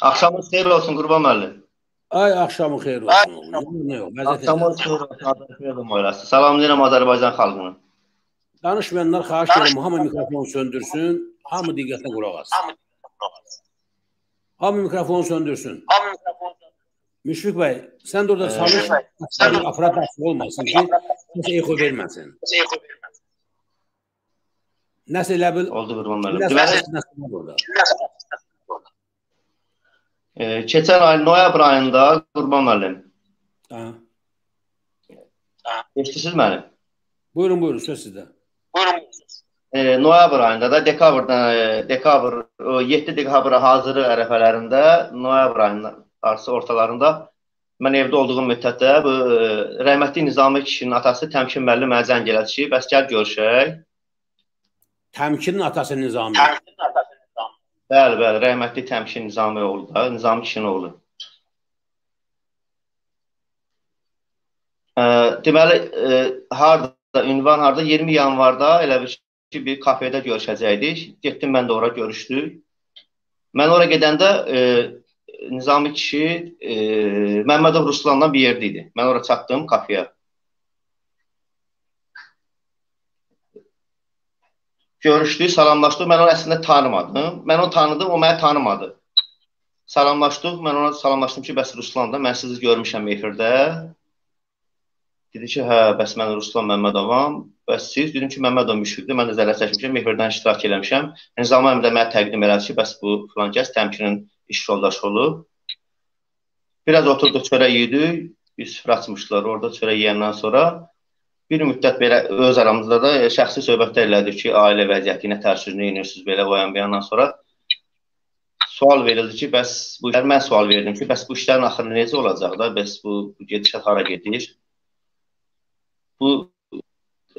Axşamınız xeyir olsun Qurban müəllim. Ay axşamın xeyir olsun. Yox, yox, məzət Axşamınız xeyir olsun. Azərbaycan oylası. Salamlayıram Azərbaycan xalqını. Danışmayanlar xahiş edirəm hamı mikrofonu söndürsün, hamı diqqətlə qulaq assın. Hamı mikrofonu söndürsün. Müşfiq bəy, sən də orada çalış, sən aparat asılı olmasın ki, kimsə eko verməsin. Nəsə elə bil, Oldu Qurban müəllim. nəsə nəsə orada. E, keçən ay noyabr ayında Qurban müəllim. Ha. Eşidirsiniz məni? Buyurun, buyurun, söz sizdə. E, noyabr ayında da dekabrdan e, dekabr o 7 dekabra hazırı ərəfələrində noyabr ayının arası ortalarında mən evdə olduğum müddətdə bu e, rəhmətli Nizami kişinin atası Təmkin müəllim mənə zəng elədi ki, bəs gəl görüşək. Təmkinin atası Nizami. Bəli, bəli, rəhmətli Təmkin Nizami oğlu da, Nizami kişinin oğlu. E, deməli, e, harda ünvan harda 20 yanvarda elə bir ki, bir kafedə görüşəcəkdik. Getdim mən də ora görüşdük. Mən ora gedəndə e, Nizami kişi e, Məmmədov Ruslandan bir yerdə idi. Mən ora çatdım kafeyə. Görüşdük, salamlaşdıq. Mən onu əslində tanımadım. Mən onu tanıdım, o məni tanımadı. Salamlaşdıq. Mən ona salamlaşdım ki, bəs Ruslanda mən sizi görmüşəm efirdə. Dedi ki, hə, bəs mən Ruslan Məmmədovam. Bəs siz? Dedim ki, Məmmədov müşfiqdir. Mən də zərər çəkmişəm, efirdən iştirak eləmişəm. Nizami müəllim də mənə təqdim elədi ki, bəs bu filan kəs təmkinin iş yoldaşı olub. Biraz oturduq, çörək yedik. Bir süfrə açmışdılar orada çörək yeyəndən sonra. Bir müddət belə öz aramızda da e, şəxsi söhbətlər elədik ki, ailə vəziyyəti nə tərsüz, nə edirsiniz belə o yan beyandan sonra sual verildi ki, bəs bu işlər mən sual verdim ki, bəs bu işlərin axırı necə olacaq da, bəs bu, bu gedişat hara gedir? Bu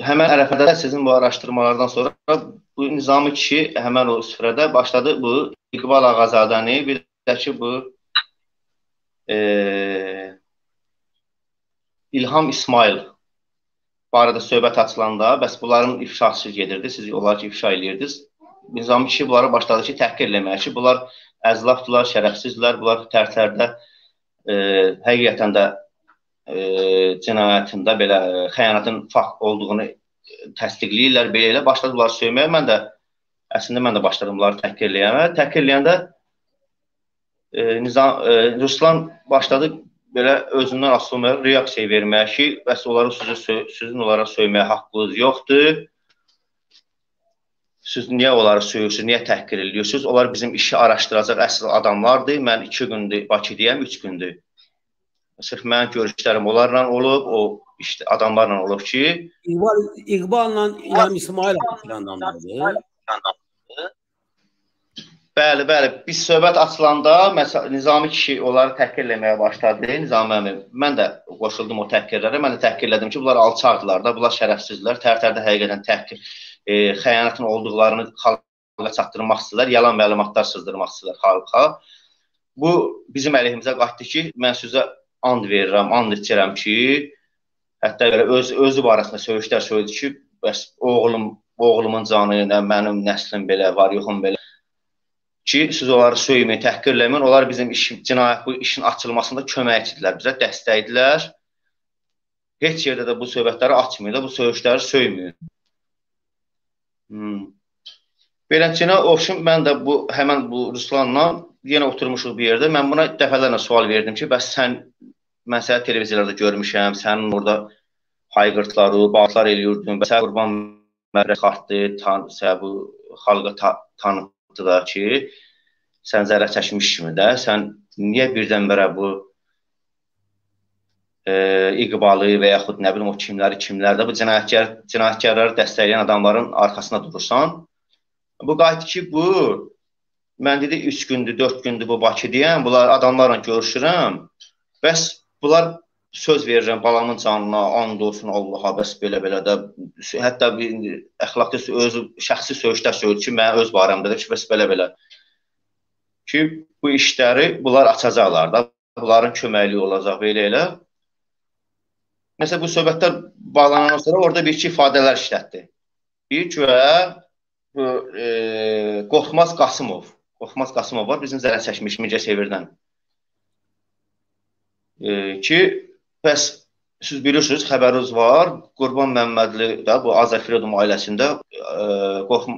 həmən ərəfədə sizin bu araşdırmalardan sonra bu Nizami kişi həmən o süfrədə başladı bu İqbal Ağazadəni, bir də ki bu e, İlham İsmail barədə söhbət açılanda, bəs bunların ifşası gedirdi, siz onları ifşa edirdiniz. Nizami kişi bunları başladı ki, təhqir eləməyə ki, bunlar əzlafdırlar, şərəfsizlər, bunlar tərtərdə e, həqiqətən də e, cinayətində belə e, xəyanətin fakt olduğunu təsdiqləyirlər, belə elə başladılar söyməyə. Mən də əslində mən də başladım bunları təhqir eləməyə. Təhqir eləyəndə e, Nizam e, Ruslan başladı belə özündən asılı olmayaraq reaksiya verməyə ki, bəs onların sizi sizin onlara söyməyə haqqınız yoxdur. Siz niyə onları söyürsünüz, niyə təhqir edirsiniz? Onlar bizim işi araşdıracaq əsl adamlardır. Mən 2 gündür Bakıdayam, 3 gündür. Sırf mənim görüşlərim onlarla olub, o işte adamlarla olub ki, İqbal İqbal'la İlham İsmail adamlardır. Bəli, bəli. Biz söhbət açılanda Nizami kişi onları təhqir eləməyə başladı. Nizami əmi, mən də qoşuldum o təhqirlərə. Mən də təhqirlədim ki, bunlar alçaqdılar da, bunlar şərəfsizlər. Tərtərdə həqiqətən təhqir, e, xəyanətin olduqlarını xalqa çatdırmaq istəyirlər, yalan məlumatlar sızdırmaq istəyirlər xalqa. Bu bizim əleyhimizə qayıtdı ki, mən sizə and verirəm, and içirəm ki, hətta öz özü barəsində söyüşlər söyledi ki, bəs oğlum, oğlumun canı, nə mənim nəslim belə var, yoxum belə ki, siz onları söyməyin, təhqir eləməyin. Onlar bizim iş, cinayət bu işin açılmasında köməkçidirlər, bizə dəstəkdilər. Heç yerdə də bu söhbətləri açmayın, bu söyüşləri söyməyin. Hmm. Beləncə, oxşum mən də bu həmən bu Ruslanla yenə oturmuşuq bir yerdə. Mən buna dəfələrlə sual verdim ki, bəs sən mən səni televiziyalarda görmüşəm, sənin orada hayqırtları, bağlar eləyirdim. Bəs sən qurban mərrə xartdı, tan, bu xalqa ta, tanıt da ki, sən zərər çəkmiş kimi də sən niyə birdən-birə bu e, İqbalı və yaxud nə bilim o kimləri, kimlərdə bu cinayətkar cinayətkarları dəstəkləyən adamların arxasında durursan? Bu qayıtdı ki, bu mən dedi 3 gündür, 4 gündür bu Bakıdayam, bunlar adamlarla görüşürəm. Bəs bunlar söz verirəm balamın canına, and olsun Allaha, bəs belə-belə də hətta bir əxlaqlı özü şəxsi söyüşlər söylüyor ki, mən öz barəmdə də ki, bəs belə-belə ki, bu işləri bunlar açacaqlar da, bunların köməkliyi olacaq belə elə. Məsələn, bu söhbətlər bağlanandan sonra orada bir iki ifadələr işlətdi. Bir ki, bu e, Qorxmaz Qasımov Qorxmaz Qasımov var, bizim zərər çəkmiş Mingəçevirdən. E, ki, bəs siz bilirsiniz, xəbəriniz var, Qurban Məmmədli də bu Azər Firidun ailəsində e, qorx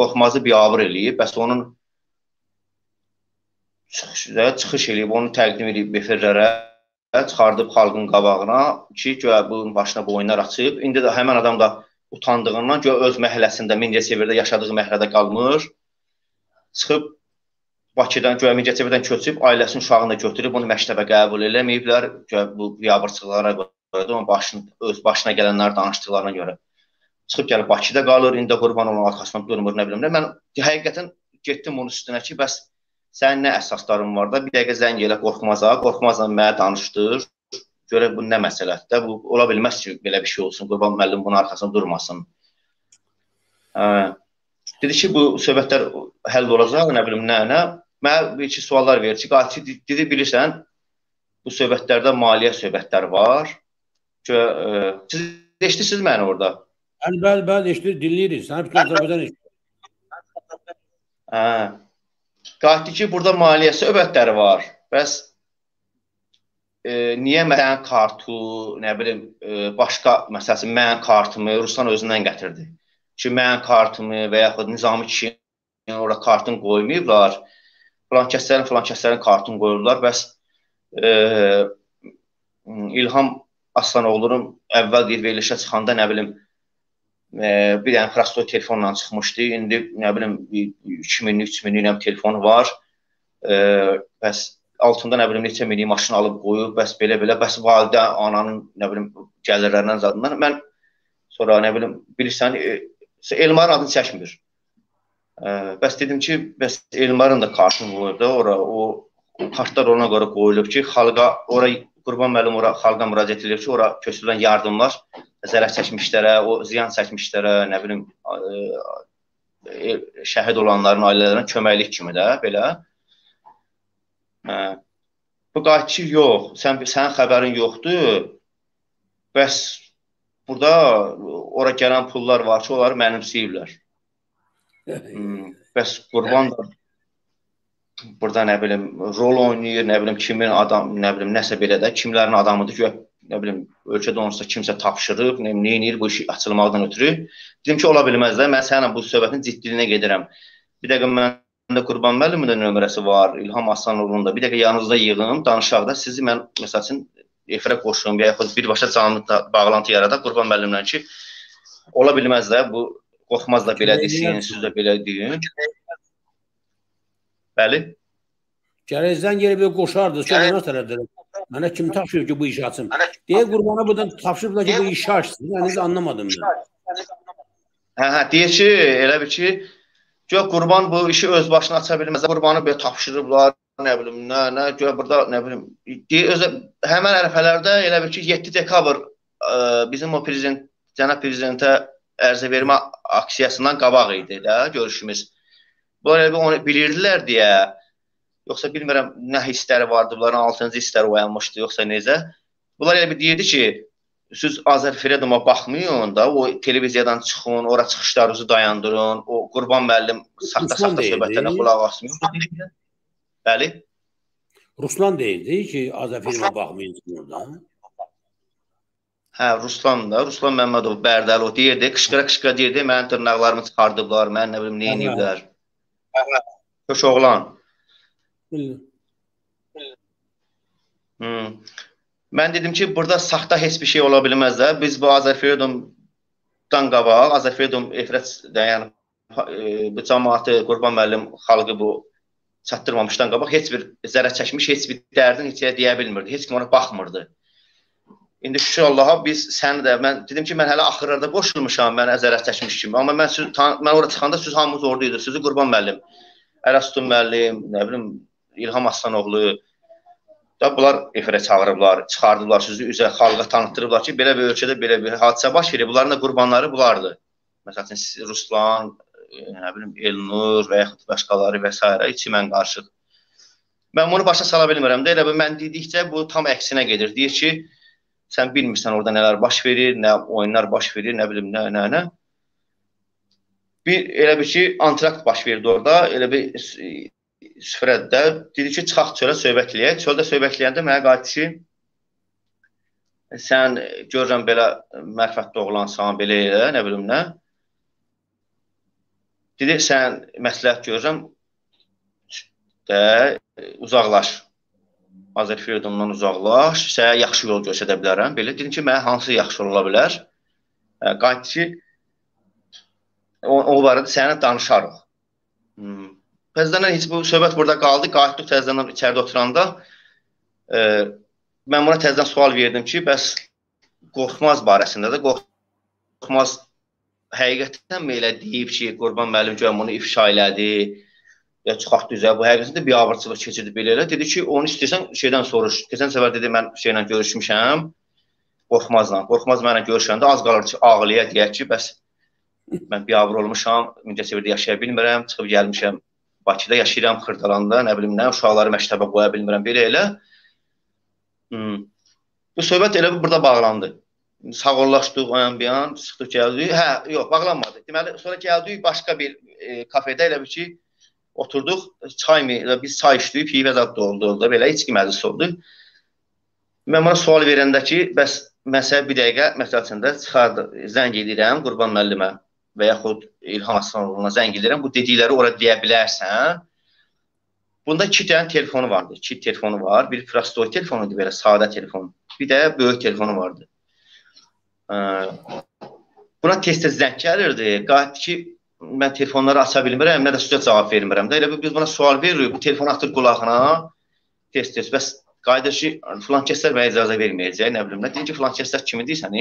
qorxmazı biabır eləyib, bəs onun çıxışda çıxış eləyib, onu təqdim edib efirlərə çıxardıb xalqın qabağına ki, güya bunun başına bu oyunlar açıb. İndi də həmin adam da utandığından güya öz məhəlləsində Mingəçevirdə yaşadığı məhəllədə qalmır. Çıxıb Bakıdan, güya Mingəçevirdən köçüb ailəsinin uşağını da götürüb onu məktəbə qəbul eləməyiblər. Bu biabırçılıqlara görə də onun başını öz başına gələnlər danışdıqlarına görə çıxıb gəlib Bakıda qalır. İndi Qurban olan arxasından durmur, nə bilim. Mən həqiqətən getdim onun üstünə ki, bəs sənin nə əsasların var da bir dəqiqə zəng elə qorxmaza, qorxmazla mənə danışdır. Görə bu nə məsələdir də? Bu ola bilməz ki, belə bir şey olsun. Qurban müəllim bunun arxasında durmasın. Hə. Dedi ki, bu söhbətlər həll olacaq, nə bilim, nə, nə. Mənə bir iki suallar verir ki, qatil dedi bilirsən, bu söhbətlərdə maliyyə söhbətləri var. Ki, e, siz eşidirsiniz məni orada? Bəli, bəli, bəli, eşidir, dinləyirik. Sənə bütün Azərbaycan eşidir. Hə. Qatil ki, burada maliyyə söhbətləri var. Bəs e, niyə mənim kartı, nə bilim, e, başqa məsələn mənim kartımı Ruslan özündən gətirdi. Ki, mənim kartımı və yaxud Nizami kişinin ora kartını qoymayıblar filan kəslərin, filan kəslərin kartını qoyurlar. Bəs e, İlham Aslanoğlu'nun əvvəl deyir verilişə çıxanda nə bilim e, bir dənə prosto telefonla çıxmışdı. İndi nə bilim 2000-lik, 3000-lik telefonu var. E, bəs altında nə bilim neçə minlik maşın alıb qoyub, bəs belə-belə, bəs validə ananın nə bilim gəlirlərindən zadından mən sonra nə bilim bilirsən e, Elmarın adını çəkmir. Bəs dedim ki, bəs Elmarın da kartını qoyub da ora, o kartlar ona görə qoyulub ki, xalqa ora Qurban müəllim ora xalqa müraciət edir ki, ora köçürülən yardımlar zərər çəkmişlərə, o ziyan çəkmişlərə, nə bilim e, şəhid olanların ailələrinə köməklik kimi də belə. Hə. Bu qayçı yox, sən sənin xəbərin yoxdur. Bəs burada ora gələn pullar var ki, onları mənimsəyiblər. Hmm, bəs qurban da burada nə bilim rol oynayır, nə bilim kimin adam, nə bilim nəsə belə də kimlərin adamıdır ki, nə bilim ölkədə onsa kimsə tapşırıb, nə bilim edir bu işi açılmaqdan ötürü. Dedim ki, ola bilməz də. Mən səninlə bu söhbətin ciddiliyinə gedirəm. Bir dəqiqə məndə Qurban müəllimin də nömrəsi var, İlham Aslanoğlu'nun da. Bir dəqiqə yanınızda yığım, danışaq da sizi mən məsəl üçün efirə qoşum, ya yaxud birbaşa canlı bağlantı yaradaq Qurban müəllimlə ki, ola bilməz də bu Qorxmaz da belə desin, siz də belə deyin. Bəli. Gərəzdən yerə bir qoşardı, sonra nə tərəfdə? Mənə kim tapşırır ki, bu işi açım? Deyə qurbana buradan tapşırıblar ki, bu işi açsın. Yəni anlamadım mən. Hə, hə, deyir ki, elə bir ki, gör qurban bu işi öz başına aça bilməz. Qurbanı belə tapşırıblar, nə bilim, nə, nə, gör burada, nə bilim. Özə, həmən ərəfələrdə elə bir ki, 7 dekabr ə, bizim o prezident, cənab prezidentə ərizə vermə aksiyasından qabaq idi də görüşümüz. Bu elə onu bilirdilər deyə yoxsa bilmirəm nə hissləri vardı, bunların 6-cı hissləri oyanmışdı yoxsa necə. Bunlar elə bir deyirdi ki, siz Azər Fredom'a baxmayın da, o televiziyadan çıxın, ora çıxışlarınızı dayandırın, o Qurban müəllim saxta-saxta söhbətlərə qulaq asmayın. Bəli. Ruslan deyildi ki, Azər Fredom'a baxmayın da. Hə, Ruslan da, Ruslan Məmmədov Bərdəli o deyirdi, qışqıra-qışqıra deyirdi, mənim dırnaqlarımı çıxardıblar, mən nə bilim nə ediblər. Köş oğlan. Hmm. Mən dedim ki, burada saxta heç bir şey ola bilməz də. Biz bu Azərfredondan qabaq, Azərfredon efirət yəni e, bu cəmaatı, Qurban müəllim xalqı bu çatdırmamışdan qabaq heç bir zərər çəkmiş, heç bir dərdin heç deyə bilmirdi. Heç kim ona baxmırdı. İndi şükür Allaha biz səni də mən dedim ki, mən hələ axırlarda boşulmuşam, mən əzərət çəkmiş kimi. Amma mən siz mən ora çıxanda siz hamınız orada idiniz. Sizi Qurban müəllim, Ərəstun müəllim, nə bilim İlham Aslanoğlu da bunlar efirə çağırıblar, çıxardıblar sizi üzə xalqa tanıtdırıblar ki, belə bir ölkədə belə bir hadisə baş verir. Bunların da qurbanları bunlardır. Məsələn, Ruslan, nə bilim Elnur və yaxud başqaları və s. içimən qarşı. Mən bunu başa sala bilmirəm də elə bu mən dedikcə bu tam əksinə gedir. Deyir ki, Sən bilmirsən orada nələr baş verir, nə oyunlar baş verir, nə bilim nə nə nə. Bir elə bir ki, antrakt baş verdi orada. Elə bir süfrədə dedi ki, çıxaq çölə söhbət eləyək. Çöldə söhbət eləyəndə mənə qayıtdı ki, sən görürəm belə mərfətli oğlansan, belə elə, nə bilim nə. Dedi, sən məsləhət görürəm, də uzaqlaş. Azərfiyodundan uzaqlaş, sənə yaxşı yol göstərə bilərəm. Belə dedim ki, mənə hansı yaxşı ola bilər? Qayıtdı ki, o, o barədə sənə danışarıq. Hmm. Təzədən heç bu söhbət burada qaldı. Qayıtdıq təzədən içəridə oturanda e, mən buna təzədən sual verdim ki, bəs qorxmaz barəsində də qorxmaz həqiqətən belə deyib ki, Qurban müəllim görə bunu ifşa elədi ya çıxartdı üzə. Bu həqiqətən də biabırçılıq keçirdi belə elə. Dedi ki, onu istəyirsən şeydən soruş. Keçən səfər dedi mən şeylə görüşmüşəm. Qorxmazla. Qorxmaz mənlə görüşəndə az qalır ki, ağlaya deyək ki, bəs mən biabır olmuşam, Mingəçevirdə yaşaya bilmirəm, çıxıb gəlmişəm Bakıda yaşayıram Xırdalanda, nə bilim nə, uşaqları məktəbə qoya bilmirəm, belə elə. Hmm. Bu söhbət elə burada bağlandı. Sağollaşdıq, ayan bir an, çıxdıq gəldik. Hə, yox, bağlanmadı. Deməli, sonra gəldik başqa bir e, kafedə elə bir ki, oturduq, çay mı, biz çay içdik, pivə zad doldu, da belə içki məclisi oldu. Mən bana sual verəndə ki, bəs məsələ bir dəqiqə məsələsində çıxardı, zəng edirəm Qurban müəllimə və yaxud İlham Aslanovuna zəng edirəm, bu dedikləri ora deyə bilərsən. Bunda iki dənə telefonu vardı. İki telefonu var. Bir prostoy telefonudur, belə sadə telefon. Bir də böyük telefonu vardı. Buna tez-tez zəng gəlirdi. Qayıtdı ki, mən telefonları aça bilmirəm, nə də sizə cavab vermirəm də. Elə biz buna sual veririk, bu telefonu atır qulağına. Tez-tez. Bəs qayıdır ki, filan kəslər mənə icazə verməyəcək, nə bilim nə. Deyir ki, filan kəslər kimi deyirsən,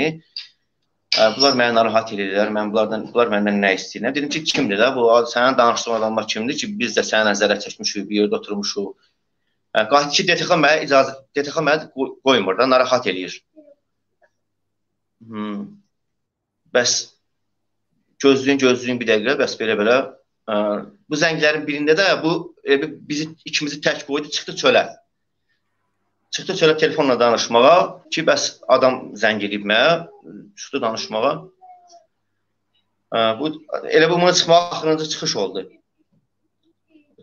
Bunlar məni narahat edirlər. Mən bunlardan bunlar məndən nə istəyirlər? Dedim ki, kimdir də bu? Sənin danışdığın adamlar kimdir ki, biz də səninlə zərər çəkmişik, bir yerdə oturmuşuq. Qayıtdı ki, DTX mənə icazə DTX mənə qoymur da, narahat eləyir. Hmm. Bəs gözləyin, gözləyin bir dəqiqə, bəs belə-belə bu zənglərin birində də bu e, bizi ikimizi tək qoydu, çıxdı çölə. Çıxdı çölə telefonla danışmağa ki, bəs adam zəng edib mənə, çıxdı danışmağa. Bu elə bu buna çıxmağa axırıncı çıxış oldu.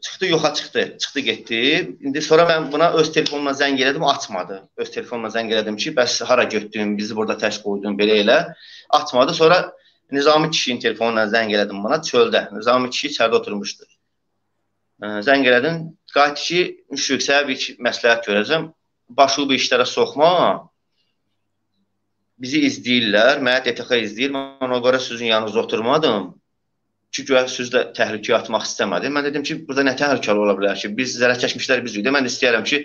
Çıxdı, yoxa çıxdı, çıxdı getdi. İndi sonra mən buna öz telefonumla zəng elədim, açmadı. Öz telefonumla zəng elədim ki, bəs hara getdin, bizi burada tək qoydun, belə elə. Açmadı. Sonra Nizami kişinin telefonundan zəng elədim buna çöldə. Nizami kişi içəridə oturmuşdu. Zəng elədim. Qayıt ki, müşfiq sənə bir məsləhət görəcəm başı bu işlərə soxma. Bizi izləyirlər, mənə DTX izləyir. Mən ona görə sizin yanınızda oturmadım. Ki, güya siz də təhlükəyə atmaq istəmədim. Mən dedim ki, burada nə təhlükəli ola bilər ki? Biz zərər çəkmişlər biz idi. Mən istəyirəm ki,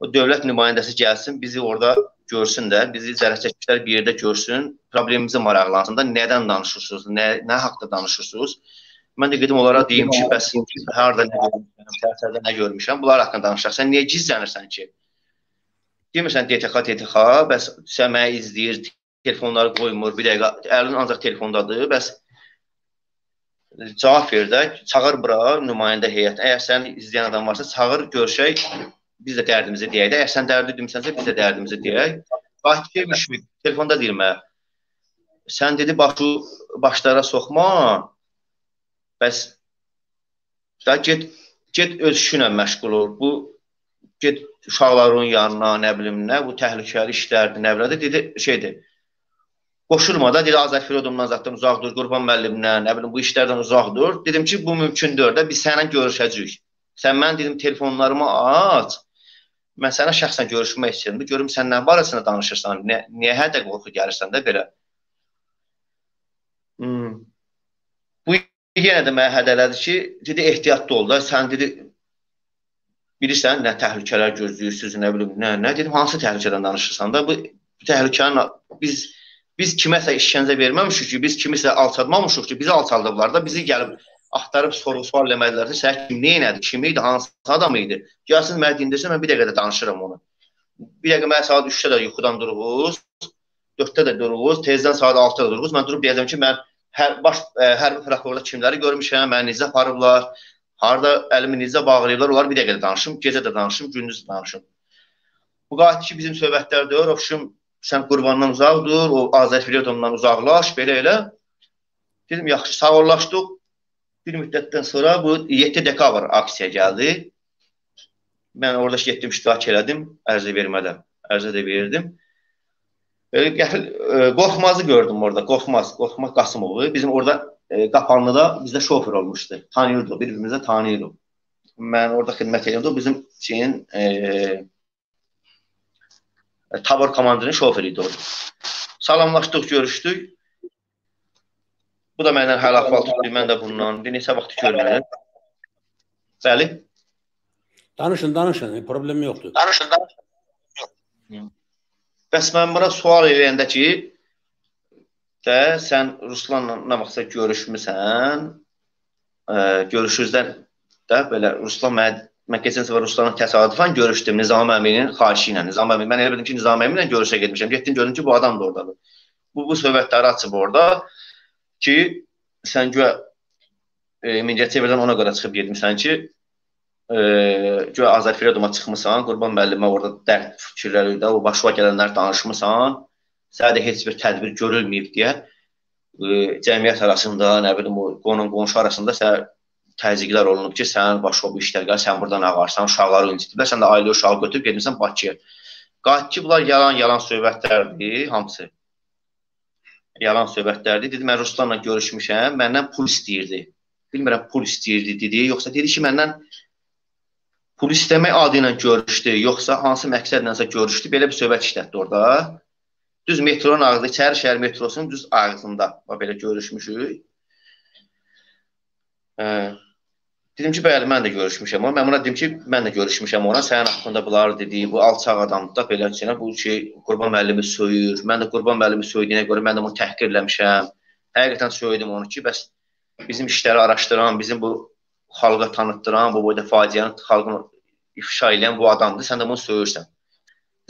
o dövlət nümayəndəsi gəlsin, bizi orada görsün də, bizi zərər çəkmişlər bir yerdə görsün, problemimizi maraqlansın da, nədən danışırsınız, nə, nə haqda danışırsınız. Mən də gedim onlara deyim ki, bəs harda nə görmüşəm, təsərdə nə görmüşəm, bunlar haqqında danışaq. Sən niyə gizlənirsən ki? Demirsən DTX, TTX, bəs sən məni izləyir, telefonları qoymur, bir dəqiqə, əlin ancaq telefondadır, bəs cavab ver də, çağır bura nümayəndə heyət. Əgər sən izləyən adam varsa, çağır, görüşək, biz də dərdimizi deyək də. Əgər sən dərdi dümsənsə, biz də dərdimizi deyək. Bax ki, müşfik, telefonda deyir mənə. Sən dedi, başı başlara soxma. Bəs da get get öz işinə məşğul ol. Bu get uşaqların yanına, nə bilim nə, bu təhlükəli işlərdir, nə bilədir, dedi, şeydir. Qoşulma da, dedi, Azər Firodundan zətdən uzaq dur, Qurban müəllimdən, nə bilim, bu işlərdən uzaq dur. Dedim ki, bu mümkündür də, biz səninlə görüşəcəyik. Sən mən dedim, telefonlarımı aç, mən sənə şəxsən görüşmək istəyirəm. Görüm sən nə barəsində danışırsan, nə, niyə hədə qorxu gəlirsən də belə. Hmm. Bu yenə də mənə hədələdi ki, dedi, ehtiyatlı ol da, sən dedi, bilirsən nə təhlükələr gözləyirsiniz, nə bilim, nə, nə dedim, hansı təhlükədən danışırsan da, bu, bu təhlükənin biz biz kiməsə işgəncə verməmişik ki, biz kimisə alçaltmamışıq ki, bizi alçaldıblar da, bizi gəlib axtarıb sorğu-sual eləmədilər ki, sən kim nə elədi, kim idi, hansı adam idi? Gəlsin mənə dindirsə, mən bir dəqiqədə danışıram onu. Bir dəqiqə mən saat 3-də də yuxudan durğuz, 4-də də durğuz, tezdən saat 6-da durğuz. Mən durub deyəcəm ki, mən hər baş ə, hərbi prokurorda kimləri görmüşəm, məni necə aparıblar, Harda əlimi necə bağlayırlar, onlar bir dəqiqə danışım, gecə də danışım, gündüz də danışım. Bu qayıtdı ki, bizim söhbətlərdə, ofşum, sən qurbandan uzaq dur, o Azər Firidondan uzaqlaş, belə elə. Dedim, yaxşı, sağollaşdıq. Bir müddətdən sonra bu 7 dekabr aksiya gəldi. Mən orada getdim, iştirak elədim, ərizə vermədən. Ərizə də verdim. Belə qəfil e, qorxmazı gördüm orada. Qorxmaz, Qorxmaz Qasımovu. Bizim orada e, Qapanlıda bizdə şofer olmuşdu. Tanıyırdıq, bir-birimizə tanıyırdıq. Mən orada xidmət edirdim. Bizim şeyin e, tabor komandının şoferi idi orada. Salamlaşdıq, görüşdük. Bu da məndən hələ ahval tutdu. Mən də bundan bir neçə vaxt görmürəm. Bəli. Danışın, danışın. Problem yoxdur. Danışın, danışın. Bəs mən buna sual eləyəndə ki, də sən Ruslanla nə vaxtsa görüşmüsən, ə, görüşüzdən də belə Ruslan mən mən keçən səfər Ruslanla təsadüfən görüşdüm Nizami əminin xahişi ilə. Nizami əmi mən elə bildim ki, Nizami əmi ilə görüşə getmişəm. Getdim gördüm ki, bu adam da ordadır. Bu bu söhbətləri açıb orada ki, sən güya e, Mingəçevirdən ona görə çıxıb getmisən ki, e, güya Azərfiyadoma çıxmısan, Qurban müəllimə orada dərd fikirləri də, o başına gələnlər danışmısan, sənə də heç bir tədbir görülməyib deyə e, cəmiyyət arasında, nə bilim, o qonun qonşu arasında sənə təzyiqlər olunub ki, sənin başqa bu işlər gəl, sən buradan ağarsan, uşaqları incitiblər, sən də ailə uşağı götürüb getmirsən Bakıya. Qayıt ki, bunlar yalan-yalan söhbətlərdir, hamısı yalan söhbətlərdir. Dedi, mən Ruslanla görüşmüşəm, məndən pul istəyirdi. Bilmirəm, pul istəyirdi dedi, yoxsa dedi ki, məndən pul istəmək adı ilə görüşdü, yoxsa hansı məqsədlənsə görüşdü, belə bir söhbət işlətdi orada. Düz metronun ağzında, İçəri şəhər metrosunun düz ağzında belə görüşmüşük. Hə. Dedim ki, bəli, mən də görüşmüşəm. Mən buna dedim ki, mən də görüşmüşəm ona. Sənin haqqında bunları dediyi, bu alçaq adamdır da belə şeylər. Bu şey Qurban müəllimi söyür. Mən də Qurban müəllimi söydüyünə görə mən də onu təhqir eləmişəm. Həqiqətən söyledim onu ki, bəs bizim işləri araşdıran, bizim bu xalqa tanıtdıran, bu boyda faciəni xalqın ifşa edən bu adamdır. Sən də bunu söyürsən.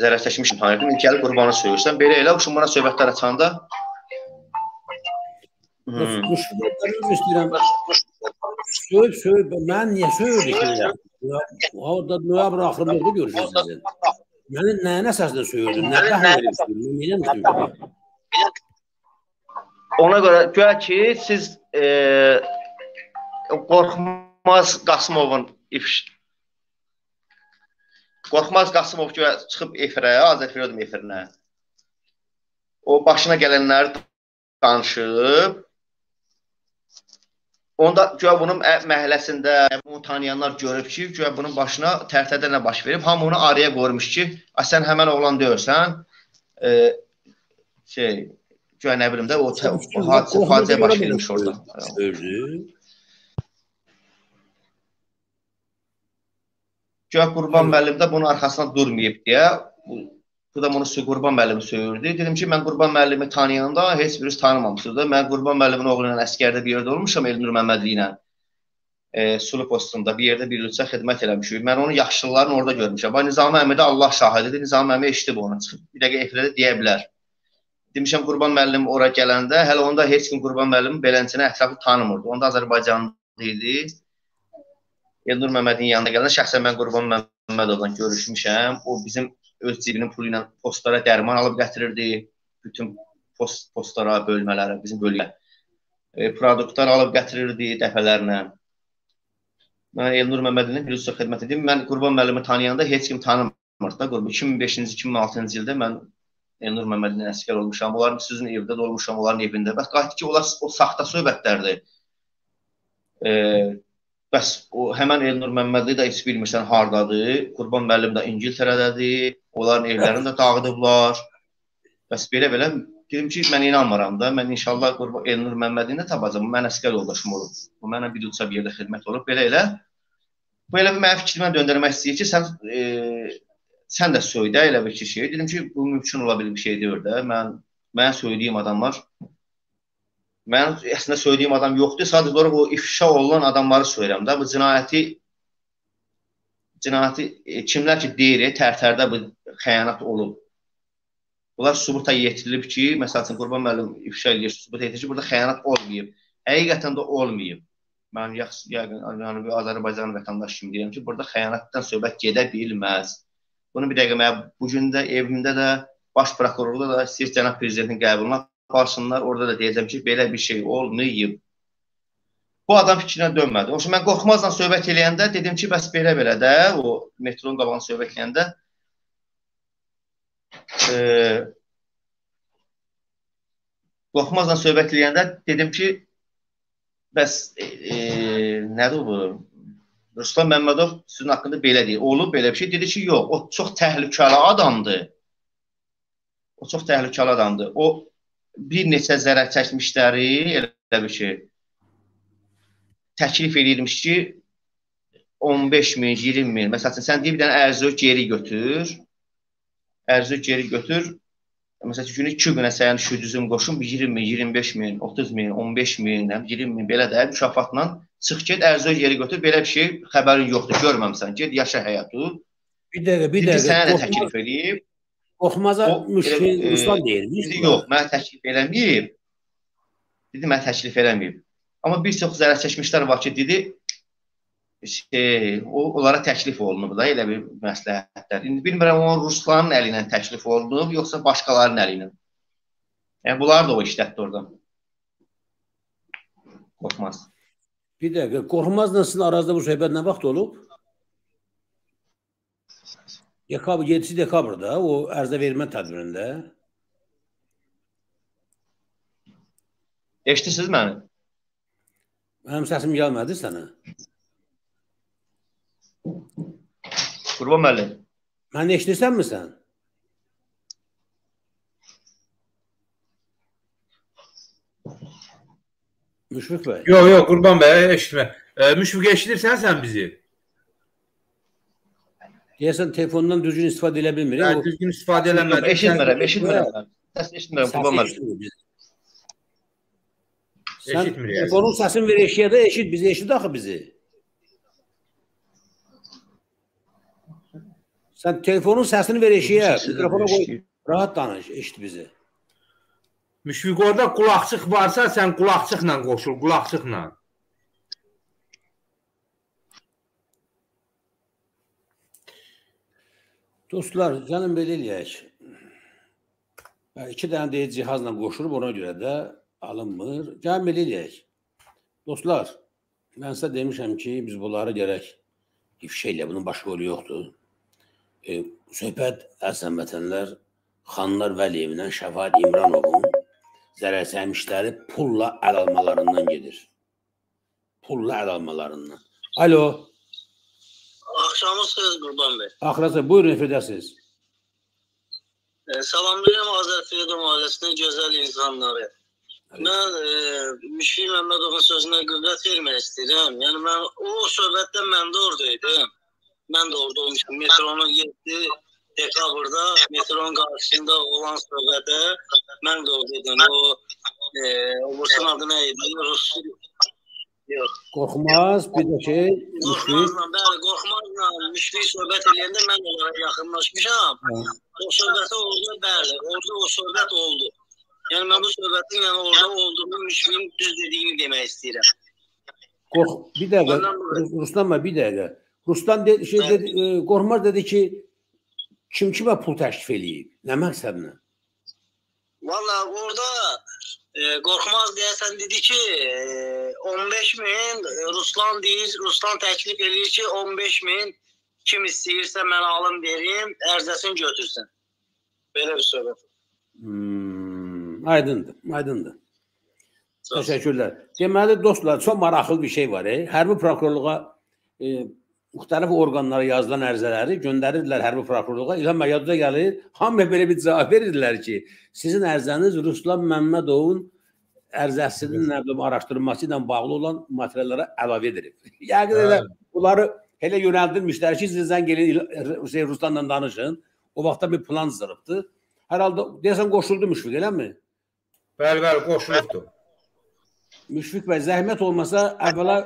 Zərər çəkmişəm tanıyırdım. İlk gəlir qurbanı söyürsən. Belə elə, uşun buna söhbətlər açanda Hmm. Söhbətləri istəyirəm. Söhüb, söhüb, mən niyə söhürdük? Orada noyabr axırında görüşürsünüz. Məni nəyin əsasında söyürdün? Nə təhlil Ona görə göyə ki, siz e, Qorxmaz Qasımovun ifş Qorxmaz Qasımov göyə çıxıb efirə, Azərfirodium efirinə. O başına gələnləri danışıb, Onda güya bunun məhəlləsində bunu tanıyanlar görüb ki, güya bunun başına tərtədə nə baş verib. Hamı onu araya qoymuş ki, a sən həmən oğlan deyirsən. E, şey, güya nə bilim də o, o hadisə faciə baş vermiş orada. Güya Qurban müəllim də bunun arxasında durmayıb deyə bu da bunu Qurban müəllimi söyürdü. Dedim ki, mən Qurban müəllimi tanıyanda heç biriniz tanımamışsınız da. Mən Qurban müəllimin oğlu ilə əskərdə bir yerdə olmuşam Elnur Məmmədli ilə. E, Sulu postunda bir yerdə bir ilçə xidmət eləmişik. Mən onu yaxşıların orada görmüşəm. Bax Nizami əmi də Allah şahididir. Nizami əmi eşitdi bunu çıxıb. Bir dəqiqə efirdə deyə bilər. Demişəm Qurban müəllim ora gələndə hələ onda heç kim Qurban müəllimi belənçini ətrafı tanımırdı. Onda Azərbaycanlı idi. Elnur Məmmədin yanına gələndə şəxsən mən Qurban Məmmədovla görüşmüşəm. O bizim öz cibinin pulu ilə postlara dərman alıb gətirirdi. Bütün post postlara, bölmələrə, bizim bölgəyə e, produktlar alıb gətirirdi dəfələrlə. Mən Elnur Məmmədovun bir çox xidmət edim. Mən Qurban müəllimi tanıyanda heç kim tanımırdı da. Qurban 2005-ci, 2006-cı ildə mən Elnur Məmmədovun əsgər olmuşam. Onların sizin evdə də olmuşam, onların evində. Bəs qayıtdı ki, onlar o saxta söhbətlərdir. E, Bəs o həmən Elnur Məmmədli də heç bilmirsən hardadır. Qurban müəllim də İngiltərədədir. Onların evlərini də dağıdıblar. Bəs belə-belə dedim ki, mən inanmıram da. Mən inşallah Qurban Elnur Məmmədini də tapacağam. Mən əsgər yoldaşım olub. O mənə bir uca bir yerdə xidmət olub. Belə elə. Bu elə bir mənim fikrimə döndərmək istəyir ki, sən e, sən də söydə elə bir şey. Dedim ki, bu mümkün ola bilər bir şey deyil də. Mən mən söylədiyim adamlar Mənim əslində söylədiyim adam yoxdur. Sadəcə olaraq o ifşa olunan adamları söyləyirəm də. Bu cinayəti cinayəti e, kimlər ki deyir, tərtərdə bu xəyanət olub. Bunlar sübuta yetirilib ki, məsəl üçün Qurban müəllim ifşa edir, sübut edir ki, burada xəyanət olmayıb. Həqiqətən də olmayıb. Mən yəqin yəni Azərbaycan vətəndaşı kimi deyirəm ki, burada xəyanətdən söhbət gedə bilməz. Bunu bir dəqiqə mən bu gün də evimdə də baş prokurorluqda da istəyir cənab prezidentin qəbuluna aparsınlar. Orada da deyəcəm ki, belə bir şey olmayıb. Bu adam fikrinə dönmədi. Üçün mən Qorxmazla söhbət eləyəndə dedim ki, bəs belə-belə də o metronun qabağında söhbət eləyəndə e, Qorxmazla söhbət eləyəndə dedim ki, bəs e, e, nədir bu? Ruslan Məmmədov sizin haqqında belə deyir. Olub belə bir şey. Dedi ki, yox, o çox təhlükəli adamdır. O çox təhlükəli adamdır. O bir neçə zərər çəkmişləri elə bir şey təklif edirmiş ki 15 min, 20 min. Məsələn, sən deyir bir dənə ərzi geri götür. Ərzi geri götür. Məsələn, günü 2 günə sənin düşürdüzün qoşun 20 min, 25 min, 30 min, 15 min, 20 min belə də mükafatla çıx get ərzi geri götür. Belə bir şey xəbərin yoxdur, görməmisən. Get yaşa həyatı. Bir dəqiqə, bir dəqiqə. Sənə də təklif eləyib. Oxmaza müşkil Ruslan deyirmiş. Dedi, yox, mənə təklif eləməyib. Dedi, mənə təklif eləməyib. Amma bir çox zərər çəkmişlər var ki, dedi, şey, o, onlara təklif olunub da, elə bir məsləhətlər. İndi bilmirəm, o Ruslanın əli ilə təklif olunub, yoxsa başqalarının əli ilə. Yəni, bunlar da o işlətdi oradan. Qorxmaz. Bir dəqiqə, Qorxmazla sizin aranızda bu söhbət nə vaxt olub? Dekabr 7 dekabrda o ərzə vermə tədbirində. Eşidirsiniz məni? Mənim səsim gəlmədi sənə. Qurban müəllim. Məni eşidirsənmi sən? Müşfiq bəy. Yox, yox, Qurban bəy, eşitmə. E, Müşfiq eşidirsən sən bizi? Deyəsən telefondan düzgün istifadə edə bilmir. Hə, düzgün istifadə eləmədi. Eşitmirəm, eşitmirəm. Səs eşitmirəm, müəllim. Sən telefonun səsini ver eşiyə də eşit, bizi eşit axı bizi. Sən telefonun səsini ver eşiyə, mikrofona qoy, rahat danış, eşit bizi. Müşfiq orada qulaqçıq varsa sən qulaqçıqla qoşul, qulaqçıqla. Dostlar, gəlin belə eləyək. İki dənə deyici cihazla qoşulub ona görə də alınmır. Gəlin belə eləyək. Dostlar, mən sizə demişəm ki, biz bunları gərək ifşa elə, bunun başqa yolu yoxdur. E, söhbət əsən vətənlər Xanlar Vəliyevlə Şəfaət İmranovun zərər çəkmişləri pulla əl almalarından gedir. Pulla əl almalarından. Alo. Axşamınız xeyir Qurban bəy. Axırası buyurun efədəsiz. E, salamlayıram Azər Firidun ailəsinin gözəl insanları. Mən e, Müşfiq Məmmədovun sözünə qüvvət vermək istəyirəm. Yəni mən o söhbətdə mən də oradaydım. Mən də orada olmuşam. Metronun 7 dekabrda metronun qarşısında olan söhbətə mən də oradaydım. O e, o bursun adı nə idi? Rus Yox. Qorxmaz, bir də şey. Qorxmazla, bəli, qorxmazla müşfiq söhbət eləyəndə mən onlara yaxınlaşmışam. Hə. O söhbətə oldu, bəli, orada o söhbət oldu. Yəni mən bu söhbətin yəni orada olduğunu müşfiqin düz dediyini demək istəyirəm. Qorx, bir dəqiqə, Ruslan bəy, bir dəqiqə. Ruslan de, şey dedi, e, Qorxmaz dedi ki, kim kimə pul təklif eləyib? Nə məqsədlə? Valla orada e, qorxmaz deyəsən dedi ki, e, 15 min Ruslan deyir, Ruslan təklif eləyir ki, 15 min kim istəyirsə mən alım verim, ərzəsini götürsün. Belə bir söhbət. Hmm, aydındır, aydındır. Təşəkkürlər. Deməli dostlar, çox maraqlı bir şey var. E. Hərbi prokurorluğa e, müxtəlif orqanlara yazılan ərizələri göndərirdilər hərbi prokurorluğa. İlham bəy yadınıza gəlir. Hamı belə bir cavab verirdilər ki, sizin ərizəniz Ruslan Məmmədovun ərizəsinin nə bilim araşdırılması ilə bağlı olan materiallara əlavə edilib. Yəqin elə bunları elə yönəldirmişlər ki, siz zəng elin şey, Ruslanla danışın. O vaxtda bir plan zırıbdı. Hər halda deyəsən qoşuldu müşfiq, eləmi? Bəli, bəli, qoşulubdur. Müşfiq bəy zəhmət olmasa əvvəla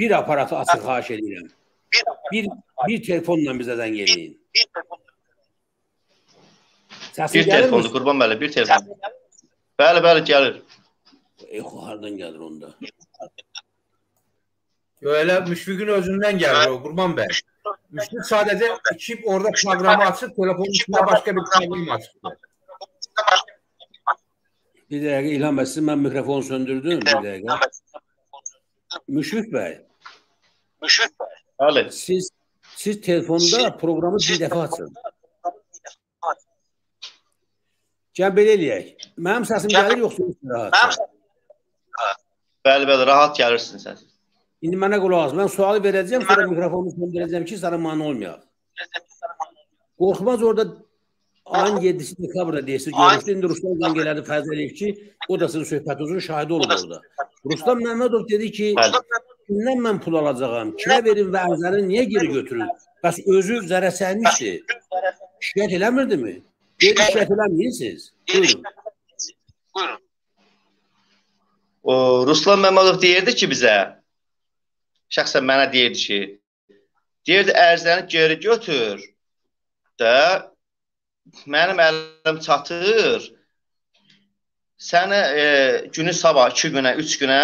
bir aparatı açıq xahiş edirəm. Bir bir telefonla bizə zəng eləyin. Səsin Bir gəlir telefondur mi? Qurban müəllim, bir telefon. Bəli, bəli, gəlir. Ex, hardan gəlir onda? Yo, elə Müşfiqin özündən gəlir o Qurban bəy. Müşfiq sadəcə iki orada proqramı açıb, telefonun üstünə başqa bir proqram açıb. Bir dəqiqə İlham bəy, siz mən mikrofonu söndürdüm bir dəqiqə. Müşfiq bəy, Bəli. siz siz telefonda proqramı bir dəfə açın. Gəl belə eləyək. Mənim səsim gəlir yoxsa yox rahat? Bəli, bəli, rahat gəlirsin sən. İndi mənə qulaq as. Mən sualı verəcəm, sonra mikrofonu söndürəcəm ki, sənə mane olmayaq. Qorxmaz orada ayın 7-si dekabrda deyirsiz, görüşdü. İndi Ruslan zəng elədi Fəzl Əliyev ki, o da sizin söhbətinizin şahidi olub orada. Ruslan Məmmədov dedi ki, Bəli. Kimdən mən pul alacağam, kimə verim və ərzəni niyə geri götürür? Bəs özü zərər sərmişdi. Şikayət eləmirdimi? Geri şikayət eləmirsiniz. Buyurun. O Ruslan Məmmədov deyirdi ki bizə şəxsən mənə deyirdi ki, deyirdi ərzəni geri götür də mənim əlim çatır. Sənə e, günü sabah 2 günə, 3 günə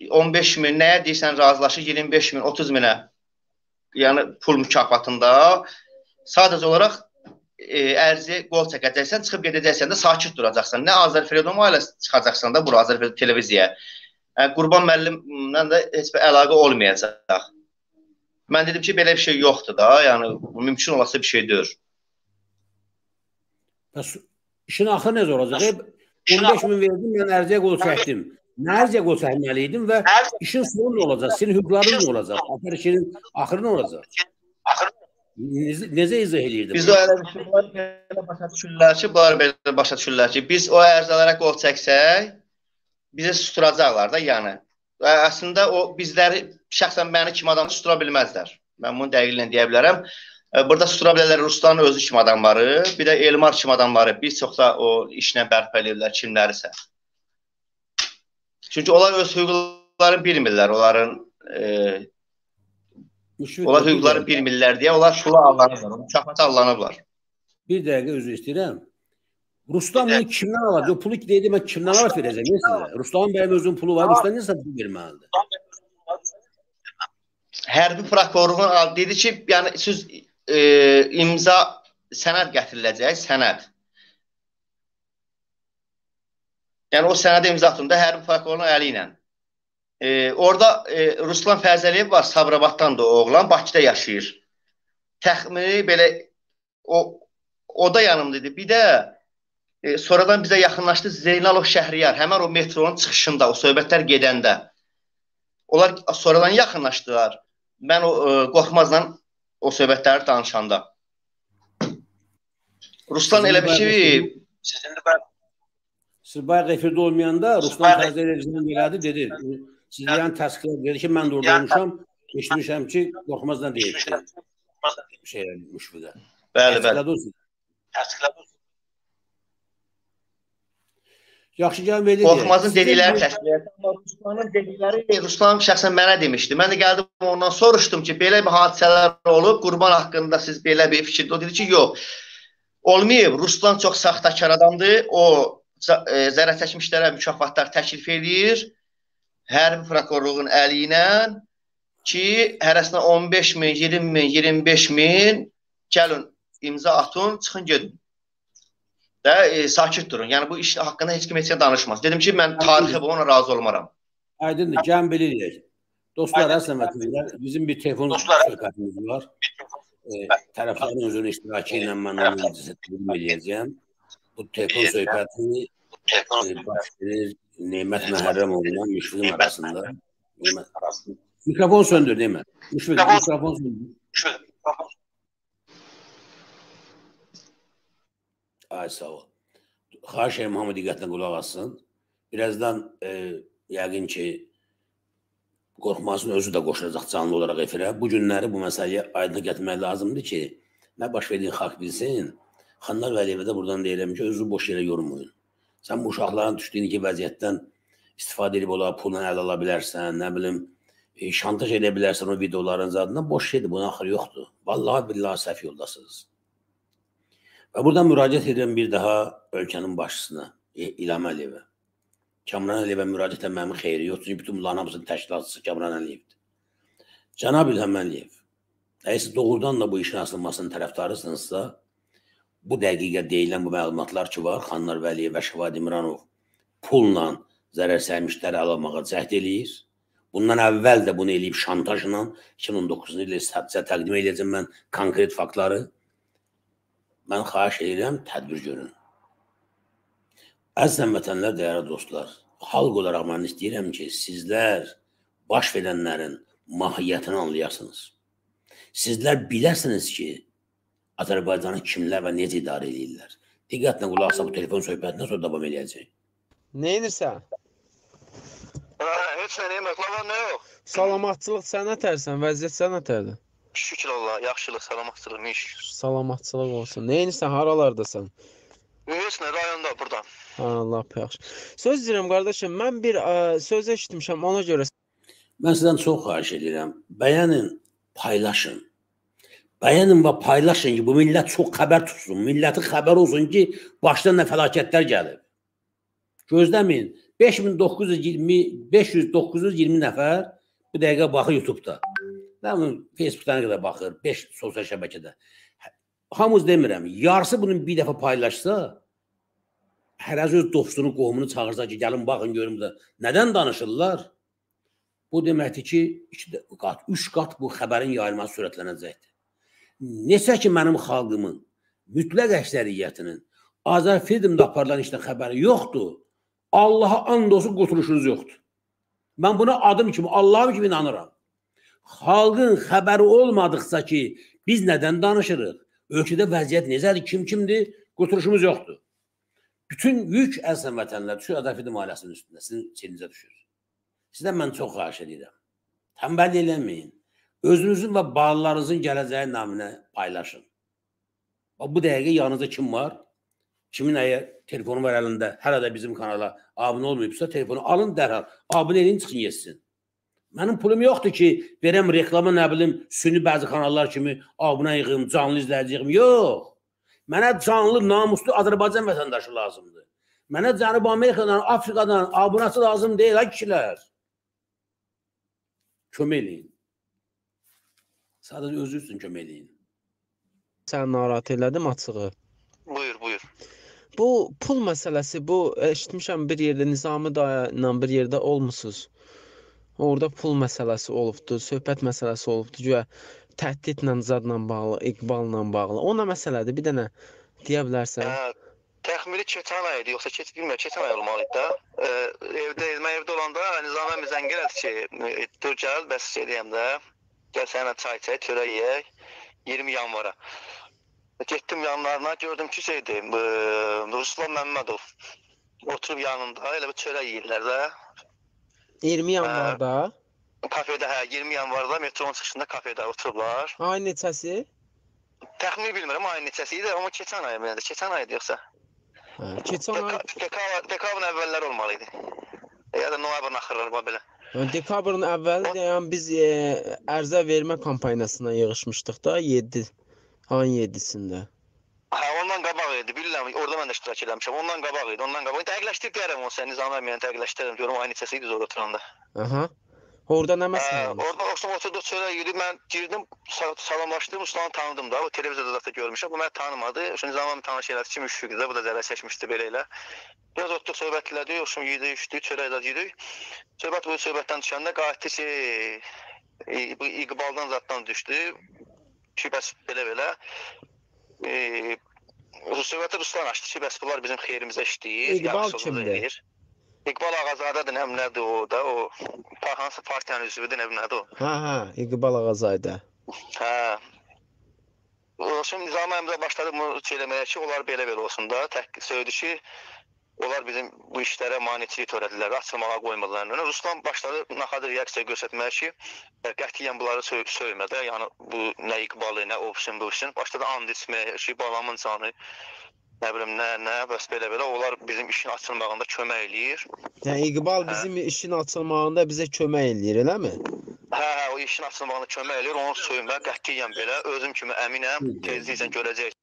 15 min nəyə deyirsən razılaşır 25 min, 30 minə. Yəni pul mükafatında sadəcə olaraq e, ərzi qol çəkəcəksən, çıxıb gedəcəksən də sakit duracaqsan. Nə Azərfredom ailəsi çıxacaqsan da bura Azərfredom televiziyaya. Yəni, Qurban müəllimlə də heç bir əlaqə olmayacaq. Mən dedim ki, belə bir şey yoxdur da, yəni mümkün olası bir şey deyil. Bəs işin axırı necə olacaq? 15 min verdim, mən ərizəyə qol çəkdim. Nə ərizəyə qol çəkməli idim və işin sonu nə olacaq? Senin hüquqların nə olacaq? Axır işin axırı nə olacaq? Necə, necə izah eləyirdim? Biz o elə belə başa düşürlər ki, bunlar belə başa düşürlər ki, biz o ərzələrə qol çəksək, bizə susturacaqlar da, yəni. Və əslində o bizləri şəxsən məni kimi adam sustura bilməzlər. Mən bunu dəqiqlə deyə bilərəm. E, Burada sustura bilərlər Ruslanın özü kimi adamları, bir də Elmar kimi adamları. Bir çox da o işlə bərpa edirlər kimlərisə. Çünki onlar öz hüquqlarını bilmirlər, onların e, Müşfiq onlar bəy, bir hüquqları dəqiqə- bilmirlər deyə onlar pula allanıblar, mükafata allanıblar. Bir dəqiqə üzr istəyirəm. Ruslan bunu kimdən alacaq? O pulu deyir mən kimdən alıb verəcəm sizə? Ruslan bəyin özünün pulu var. Ruslan necə pul verməlidir? hərbi prokurorluğun dedi ki, yəni siz e, imza sənəd gətiriləcək, sənəd. Yəni o sənədə imza atında hərbi prokurorun əli ilə. E, orada e, Ruslan Fəzəliyev var, Sabirabaddan da oğlan, Bakıda yaşayır. Təxmini belə o o da yanımda idi. Bir də e, sonradan bizə yaxınlaşdı Zeynalov Şəhriyar, həmin o metronun çıxışında, o söhbətlər gedəndə. Onlar sonradan yaxınlaşdılar. Mən o e, qorxmazla o söhbətləri danışanda. Ruslan elə bir ki, Siz bayaq efirdə olmayanda Ruslan zəng elədi, dedi. Siz yəni təsdiqlər dedi ki, mən də orada olmuşam. Eşitmişəm ki, qorxmazdan deyib ki, şey müşfiqə. bəli, bəli. Təsdiqlədi o siz. Yaxşı gəlin deyək. Qorxmazın dedikləri bu- təsdiq Amma Ruslanın dedikləri Ruslan şəxsən mənə demişdi. Mən də gəldim ondan soruşdum ki, belə bir hadisələr olub, qurban haqqında siz belə bir fikirdə o dedi ki, yox. Olmayıb. Ruslan çox saxtakar adamdır. O e, zərər çəkmişlərə mükafatlar təklif edir. Hərbi prokurorluğun əli ilə ki, hərəsinə 15 min, 20 min, 25 min gəlin imza atın, çıxın gedin. də e, sakit durun. Yəni bu iş haqqında heç kim heç nə danışmaz. Dedim ki, mən tarixi bu ona razı olmaram. Aydındır, gəlin eləyək. Dostlar, əslən vətəndaşlar, bizim bir telefon söhbətimiz var. E, tərəflərin özünün iştirakı ilə mən onu edəcəyəm. Bu telefon söhbətini e, baş verir Nemət Məhərrəmovla Müşfiqin arasında. Mikrofon söndür Nemət. Müşfiq, mikrofon söndür. Ay sağ ol. Xahiş edirəm hamı diqqətlə qulaq assın. Birazdan e, yəqin ki qorxmasın özü də qoşulacaq canlı olaraq efirə. Bu günləri bu məsələyə aydınlıq gətirmək lazımdır ki, nə baş verdiyi xalq bilsin. Xanlar Vəliyevə də buradan deyirəm ki, özünüzü boş yerə yormayın. Sən bu uşaqların düşdüyün iki vəziyyətdən istifadə edib ola pulunu əl ala bilərsən, nə bilim, e, şantaj edə bilərsən o videoların zadından boş şeydir, bunun axırı yoxdur. Vallahi billahi səhv yoldasınız. Və buradan müraciət edirəm bir daha ölkənin başçısına, e, İlham Əliyevə. Kamran Əliyevə müraciət etməmin xeyri yoxdur. Bütün bunların hamısının təşkilatçısı Kamran Əliyevdir. Cənab İlham Əliyev, əgər siz doğrudan da bu işin açılmasının tərəfdarısınızsa, bu dəqiqə deyilən bu məlumatlar ki var, Xanlar Vəliyev və Şəvad İmranov pulla zərər sərmişləri alamağa cəhd eləyir. Bundan əvvəl də bunu eləyib şantajla 2019-cu ildə sizə təqdim edəcəm mən konkret faktları. Mən xahiş edirəm, tədbir görün. Əziz həmvətənlər, dəyərli dostlar, xalq olaraq mən istəyirəm ki, sizlər baş verənlərin mahiyyətini anlayasınız. Sizlər biləsiniz ki, Azərbaycanı kimlər və necə idarə edirlər. Diqqətlə qulaq asaq bu telefon söhbətindən sonra davam edəcək. Nə edirsən? Hə, heç nə yemək, lava nə yox. Salamatçılıq sən nətərsən? Vəziyyət sən nətərdir? Şükür Allah, yaxşılıq, salamatçılıq, nə iş? Salamatçılıq olsun. Nə edirsən? Haralardasan? Heç nə, rayonda, burada. Allah yaxşı. Söz deyirəm qardaşım, mən bir ə, söz eşitmişəm, ona görə Mən sizdən çox xahiş edirəm. Bəyənin, paylaşın. Bəyənin və paylaşın ki, bu millət çox xəbər tutsun. Millətin xəbər olsun ki, başdan nə fəlakətlər gəlir. Gözləməyin. 5920 500-920 nəfər bu dəqiqə baxır YouTube-da. Bilim, Facebook-dan qədər baxır, 5 sosial şəbəkədə. Hamız demirəm, yarısı bunun bir dəfə paylaşsa, hər öz dostunu, qohumunu çağırsa ki, gəlin baxın görün burada. Nədən danışırlar? Bu deməkdir ki, 2 qat, 3 qat bu xəbərin yayılması sürətlənəcəkdir. Neçə ki mənim xalqımın mütləq əksəriyyətinin Azər filmdə aparılan işdən xəbəri yoxdur. Allaha and olsun qurtuluşunuz yoxdur. Mən buna adım kimi, Allahım kimi inanıram. Xalqın xəbəri olmadıqsa ki, biz nədən danışırıq? Ölkədə vəziyyət necədir? Kim kimdir? Qurtuluşumuz yoxdur. Bütün yük əzəm vətənlər düşür Ədəfi maliyəsinin üstündə. Sizin çilinizə düşür. Sizdən mən çox xahiş edirəm. Tənbəl eləməyin. Özünüzün və balalarınızın gələcəyi naminə paylaşın. Bu dəqiqə yanınızda kim var? Kimin əgər telefonu var əlində, hələ də bizim kanala abunə olmayıbsa, telefonu alın dərhal. Abunə edin, çıxın yesin. Mənim pulum yoxdur ki, verəm reklama, nə bilim, süni bəzi kanallar kimi abunə yığım, canlı izləyici yığım. Yox. Mənə canlı, namuslu Azərbaycan vətəndaşı lazımdır. Mənə Cənubi Amerikadan, Afrikadan abunəsi lazım deyil, ha kişilər. Kömək eləyin. Sadəcə özü üçün kömək eləyin. sən narahat elədim açığı. Buyur, buyur. Bu pul məsələsi, bu eşitmişəm bir yerdə Nizami dayı ilə bir yerdə olmusunuz. Orada pul məsələsi olubdu, söhbət məsələsi olubdu. Güya təhdidlə zadla bağlı, iqballa bağlı. O nə məsələdir? Bir dənə deyə bilərsən? Hə, təxmini keçən ay idi, yoxsa keç bilmirəm, keçən ay olmalı idi da. E, evdə, mən evdə olanda Nizami əmi zəng elədi ki, dur gəl, bəs şey deyəm də. Gəl səninlə çay içək, çörək yeyək 20 yanvara. Getdim yanlarına, gördüm ki şeydir, bu, Ruslan Məmmədov oturub yanında, elə bir çörək yeyirlər də. 20 yanvarda. Kafedə, hə, 20 yanvarda metronun çıxışında kafedə oturublar. Ay neçəsi? Təxmini bilmirəm ayın neçəsi idi, amma keçən ay məndə, keçən ay idi yoxsa. Hə, keçən ay Dekabr dekabrın əvvəlləri olmalı idi. Ya da noyabrın axırları belə. Dekabrın əvvəli yəni biz e, ərzə vermə kampaniyasına yığışmışdıq da 7 ayın 7-sində. Hə, ondan qabaq idi. Bilirəm, orada mən də iştirak eləmişəm. Ondan qabaq idi. Ondan qabaq. Dəqiqləşdirib deyərəm o səni Nizami əmiyə dəqiqləşdirirəm. Görüm ayın neçəsi idi orada oturanda. Aha. Orada nə Hə, məsələ olmuş? orada oxşam oturdu çörək yedi. Mən girdim, sa- salamlaşdım, Uslanı tanıdım da. O televizorda da görmüşəm. Bu məni tanımadı. Nizami əmi tanış elədi ki, müşfiqdir də. Bu da zərər çəkmişdi belə elə. Biraz otduq, söhbət elədik, oxşam yedik, içdik, çörək də yedik. Söhbət bu söhbətdən düşəndə qayıtdı ki, e, bu İqbaldan zaddan düşdü. Ki bəs belə-belə. E, Söhbəti Ruslan açdı ki, bəs bunlar bizim xeyrimizə işləyir. Kimdir? eləyir. İqbal Ağazadədir, nə nədir o da, o hansı partiyanın üzvüdür, nə nədir o. Hə, hə, İqbal Ağazayda. Hə. O şimdi Nizami əmrə başladı bunu eləməyə ki, onlar belə-belə olsun da. Tək söydü ki, onlar bizim bu işlərə maneçilik törədilər, açılmağa qoymurlar. Yəni Ruslan başladı naxadır reaksiya göstərməyə ki, e, qətiyyən bunları söy söymə də, yəni bu nə İqbalı, nə Ovsun, bu işin başladı and içməyə, ki, balamın canı nə bilim nə nə bəs belə-belə onlar bizim işin açılmağında kömək eləyir. Yəni İqbal Hə. bizim işin açılmağında bizə kömək eləyir, eləmi? Hə, hə, o işin açılmağına kömək eləyir, onu söymə qətiyyən belə özüm kimi əminəm, tezliklə görəcək.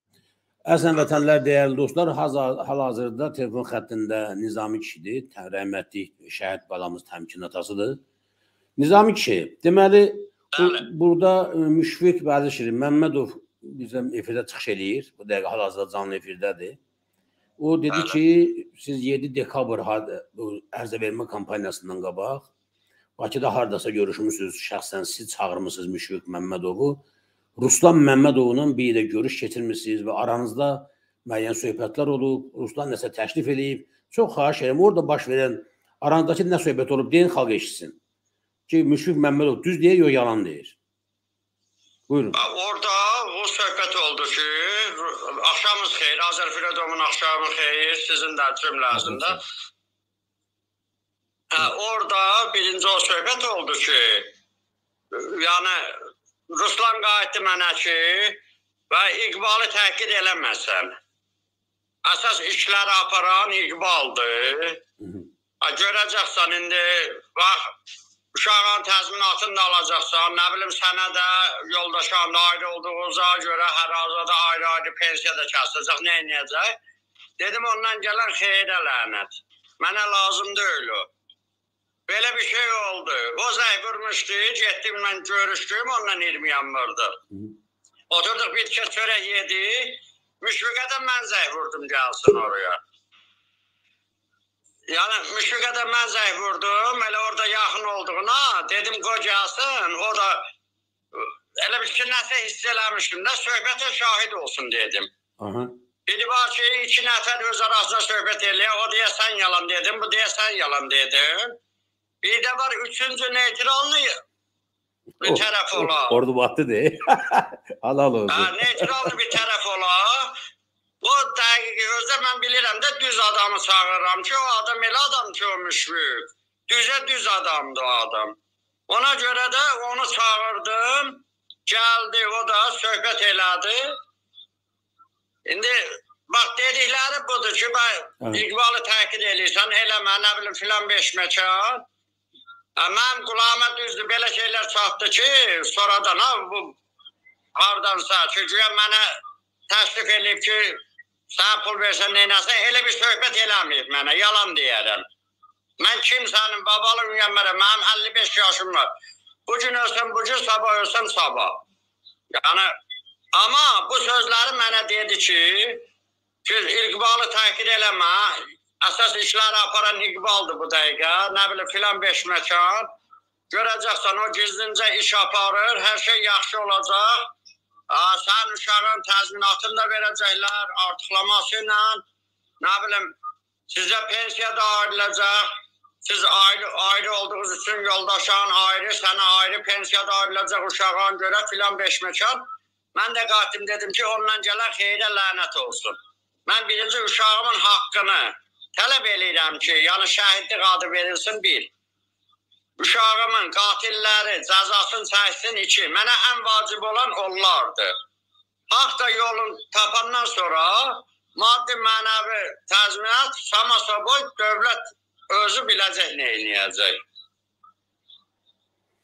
Əzəm vətənlər, dəyərli dostlar, hazır- hal-hazırda telefon xəttində Nizami kişidir. Rəhmətli şəhid balamız təmkin atasıdır. Nizami kişi, deməli bu, burada e, Müşfiq Bəzişirin Məmmədov bizim efirdə çıxış eləyir. Bu dəqiqə hal-hazırda canlı efirdədir. O dedi Bəli. ki, siz 7 dekabr bu ərzə vermə kampaniyasından qabaq Bakıda hardasa görüşmüsünüz, şəxsən siz çağırmısınız Müşfiq Məmmədovu. Ruslan Məmmədovunun bir də görüş keçirmisiniz və aranızda müəyyən söhbətlər olub. Ruslan nəsə təklif eləyib. Çox xahiş edirəm, orada baş verən aranızdakı nə söhbət olub deyin xalq eşitsin. Ki Müşfiq Məmmədov düz deyir, yox yalan deyir. Buyurun. Orada o söhbət oldu ki, axşamınız xeyir, Azərfiradovun axşamı xeyir, sizin də cümləsində. Hə, orada birinci o söhbət oldu ki, yəni Ruslan qayıtdı mənə ki, və İqbalı təhqir eləməsən. Əsas işləri aparan İqbaldır. Görəcəksən indi, bax, uşağın təzminatını da alacaqsan, nə bilim sənə də yoldaşan da ayrı olduğunuza görə hər halda ayrı-ayrı pensiya da kəsiləcək, nə edəcək? Dedim ondan gələn xeyrə lənət. Mənə lazım deyil o. Belə bir şey oldu. O zəng vurmuşdu, getdim mən görüşdüm, onunla 20 yanmırdı. Oturduk bir kez çörək yedik. Müşfiqədən mən zəng vurdum gəlsin oraya. Yəni Müşfiqədən mən zəng vurdum, elə orada yaxın olduğuna dedim qoy gəlsin, o da elə bir ki, nəsə hiss eləmişdim də söhbətə şahid olsun dedim. Aha. Biri var ki, iki nəfər öz arasında söhbət eləyir, o deyə sən yalan dedim, bu deyə sən yalan dedim. Bir də var üçüncü neytrallı bir Oh, tərəf ola. Orada battı de. Halal olsun. Ha, neytrallı bir tərəf ola. O dəqiqi özdə mən bilirəm də düz adamı çağırıram ki, o adam elə adam ki, o müşvik. Düzə düz adamdı o adam. Ona görə də onu çağırdım. Gəldi, o da söhbət elədi. İndi bax dedikləri budur ki, bax Evet. İqbalı təkid eləyirsən, eləmə, nə bilim filan beş məkan. Mənim qulağıma düzdür belə şeylər çatdı ki, sonradan ha bu hardansa ki, güya mənə təklif eləyib ki, sən pul versən neynəsən, elə bir söhbət eləməyib mənə, yalan deyərəm. Mən kimsənin babalı müyəmmərəm, mənim 55 yaşım var. Bu gün ölsəm bu gün, sabah ölsəm sabah. Yəni, amma bu sözləri mənə dedi ki, ki İqbalı təkid eləmə, əsas işləri aparan İqbaldır bu dəqiqə, nə bilim filan beş məkan. Görəcəksən o gizlincə iş aparır, hər şey yaxşı olacaq. Aa, sən uşağın təzminatını da verəcəklər, artıqlaması ilə, nə bilim, sizə pensiya da ayrılacaq. Siz ayrı, ayrı olduğunuz üçün yoldaşan ayrı, sənə ayrı pensiya da ayrılacaq uşağın görə filan beş məkan. Mən də qatim dedim ki, ondan gələn xeyrə lənət olsun. Mən birinci uşağımın haqqını tələb eləyirəm ki, yəni şəhidlik adı verilsin bir. Uşağımın qatilləri cəzasını çəksin iki. Mənə ən vacib olan onlardır. Haqq da yolun tapandan sonra maddi mənəvi təzminat samasoboy dövlət özü biləcək nə eləyəcək.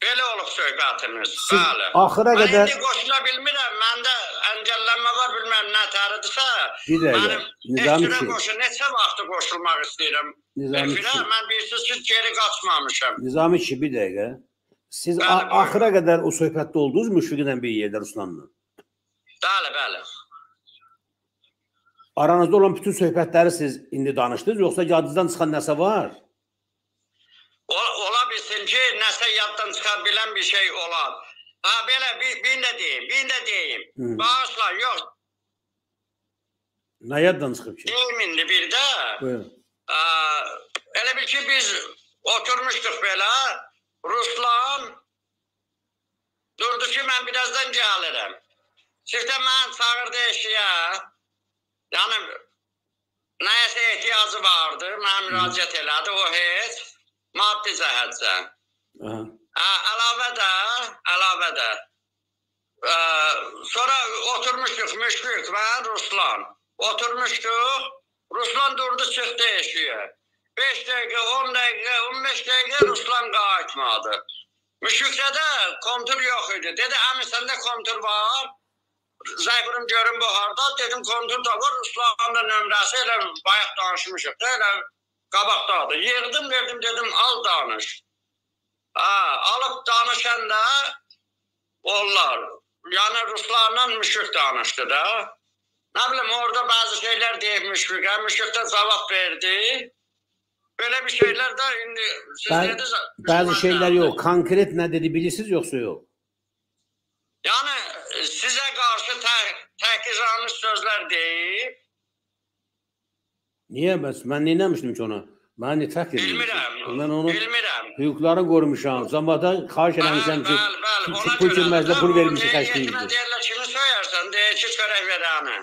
Belə olub söhbətimiz. Siz Bəli. axıra Mən qədər indi qoşula bilmirəm. Məndə əngəllənmə var, bilməm nə təridirsə. bir dəqiqə. Mənim Nizami şey. qoşun, neçə vaxtı qoşulmaq istəyirəm. Nizami şey. mən bilirsiniz ki, geri qaçmamışam. Nizami kişi bir dəqiqə. Siz Bəli, axıra qədər o söhbətdə oldunuz Müşfiqlə bir yerdə Ruslanla. Bəli, bəli. Aranızda olan bütün söhbətləri siz indi danışdınız, yoxsa yadınızdan çıxan nəsə var? Ola, ola bilsin ki, nəsə yaddan çıxa bilən bir şey olar. Ha belə bir, bir də deyim, bir də deyim. Hı. Bağışla, yox, Nə yaddan çıxıb ki? deyim indi bir də. Buyurun. Elə bil ki biz oturmuşduq belə. Ruslan durdu ki mən birazdan gəlirəm. Sizdə mən çağırdı eşiyə. Yəni nəyəsə ehtiyacı vardı. Mənə müraciət elədi o heç maddi cəhətdən. Hə, əlavə də, əlavə də. Ə, sonra oturmuşduq Müşfiq və Ruslan. Oturmuşduq. Ruslan durdu çıxdı eşiyə. 5 dəqiqə, 10 dəqiqə, 15 dəqiqə Ruslan qayıtmadı. Müşfiqdə də kontur yox idi. Dedi, əmi səndə kontur var. Zəybırım görüm bu harda. Dedim kontur da var. Ruslanın da nömrəsi elə bayaq danışmışıq da elə qabaqdadır. Yığdım, verdim, dedim al danış. Ha, alıp danışanda onlar yani Ruslarla müşrik danıştı da. Ne bileyim orada bazı şeyler deyip müşrik'e. Müşrik de cevap verdi. Belə bir şeylər də indi siz Bəzi- dediniz. Bəzi şeylər yox. Konkret nə dedi bilirsiniz yoxsa yox? Yəni e, sizə qarşı tə- təhqiramiz sözlər deyib. Niyə bəs mən nə etmişdim ki ona? Mən nifaq edirəm. Bilmirəm. Mən onun Bilmirəm. hüquqlarını qorumuşam. Zamanda xahiş eləmişəm ki, Bəli, bəli, ki, ona bu görə cürməcdə də pul o vermişik deyir, xərcləyirdi. Kimə deyirlər, kimi söyərsən, deyir ki, çörək verəni.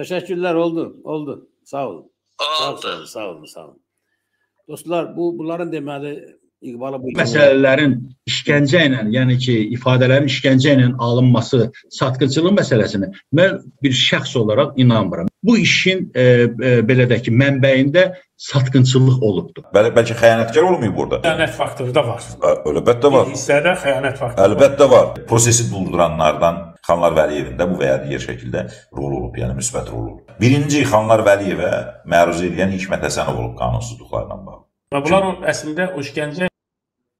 Təşəkkürlər oldu, oldu. Sağ olun. Sağ Oldu. olun, sağ olun, sağ olun. Dostlar, bu bunların deməli İqbalı bu məsələlərin işgəncə ilə, yəni ki, ifadələrin işgəncə ilə alınması, satqıncılıq məsələsini mən bir şəxs olaraq inanmıram. Bu işin e, e, belə də ki, mənbəyində satqınçılıq olubdur. Bəli, bəlkə xəyanətkar olmayıb burada. Xəyanət faktoru da var. Ə, Əlbəttə var. Bir hissədə xəyanət faktoru var. Əlbəttə var. Prosesi durduranlardan Xanlar Vəliyevin də bu və ya digər şəkildə rol olub, yəni müsbət rol olub. Birinci Xanlar Vəliyevə məruz edilən Hikmət Həsənov olub qanunsuzluqlarla bağlı. Və bunlar o əslində o işgəncə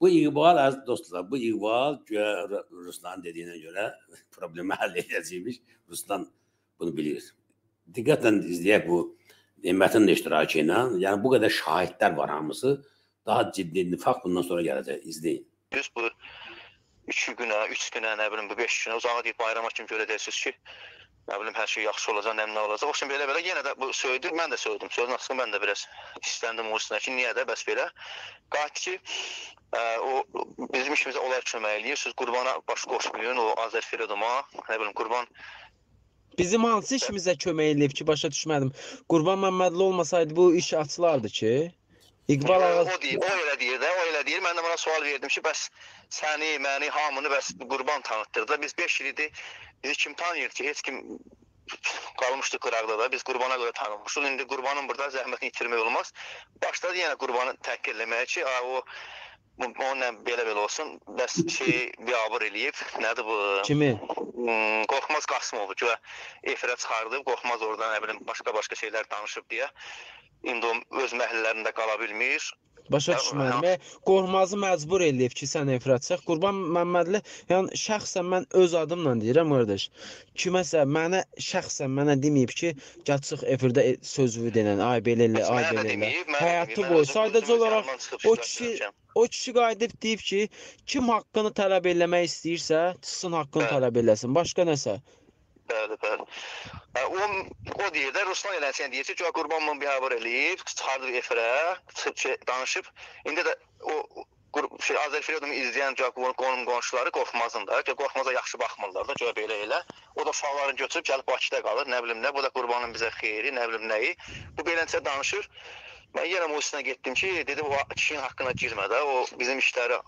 Bu İqbal az dostlar, bu İqbal güya Ruslan dediyinə görə problemi həll edəcəkmiş. Ruslan bunu bilir. Diqqətlə izləyək bu Nemətin də iştirakı ilə. Yəni bu qədər şahidlər var hamısı. Daha ciddi nifaq bundan sonra gələcək. İzləyin. Düz bu 2 günə, 3 günə, nə bilim bu 5 günə uzağa deyib bayrama kimi görəcəksiniz ki, nə bilim hər şey yaxşı olacaq, nə nə olacaq. O üçün belə belə yenə də bu söydür, mən də söydüm. Sözün açığı mən də biraz istəndim o üstünə ki, niyə də bəs belə. Qayıt ki, ə, o bizim işimizə onlar kömək eləyir. Siz qurbana baş qoşmayın, o Azər Firidoma, nə bilim qurban Bizim hansı işimizə kömək eləyib ki, başa düşmədim. Qurban Məmmədli olmasaydı bu iş açılardı ki. İqbal ağa o deyir, o elə deyir də, o elə deyir. Mən də ona sual verdim ki, bəs səni, məni, hamını bəs qurban tanıtdırdı. Biz 5 il idi. Bizi kim tanıyır ki? Heç kim qalmışdı qıraqda da. Biz qurbana görə tanınmışıq. İndi qurbanın burada zəhmətini itirmək olmaz. Başladı yenə qurbanı təhqir eləməyə ki, o onunla belə-belə olsun. Bəs şey biabır eləyib. Nədir bu? kimi? Hmm, Qorxmaz Qasımov ki, efirə çıxardıb, Qorxmaz oradan nə bilim başqa-başqa şeylər danışıb deyə. İndi o öz məhəllələrində qala bilmir. Başa Ya, düşmədim. E, Qorxmazı məcbur eləyib ki, sən efirə çıx. Qurban Məmmədli, yəni şəxsən mən öz adımla deyirəm qardaş. Kiməsə mənə şəxsən mənə deməyib ki, gəl çıx efirdə sözünü denən, ay belə elə, ay belə elə. Həyatı boyu sadəcə olaraq o kişi o kişi qayıdıb deyib ki, kim haqqını tələb eləmək istəyirsə, çıxsın haqqını Bəli. tələb eləsin. Başqa nəsə. Bəli, bəli. Hə, o o deyir də Ruslan eləsən deyir ki, "Gör qurbanımı biabır eləyib, çıxardıb efirə, çıxıb şey, danışıb. İndi də o şey Azər Firidonu izləyən gör qonum qonşuları qorxmazın da, ki qorxmaza yaxşı baxmırlar da, gör belə elə. O da uşaqlarını götürüb gəlib Bakıda qalır, nə bilim nə, bu da qurbanın bizə xeyri, nə bilim nəyi. Bu beləncə danışır. Mən yenə üstünə getdim ki, dedim o kişinin haqqına girmə də, o bizim işləri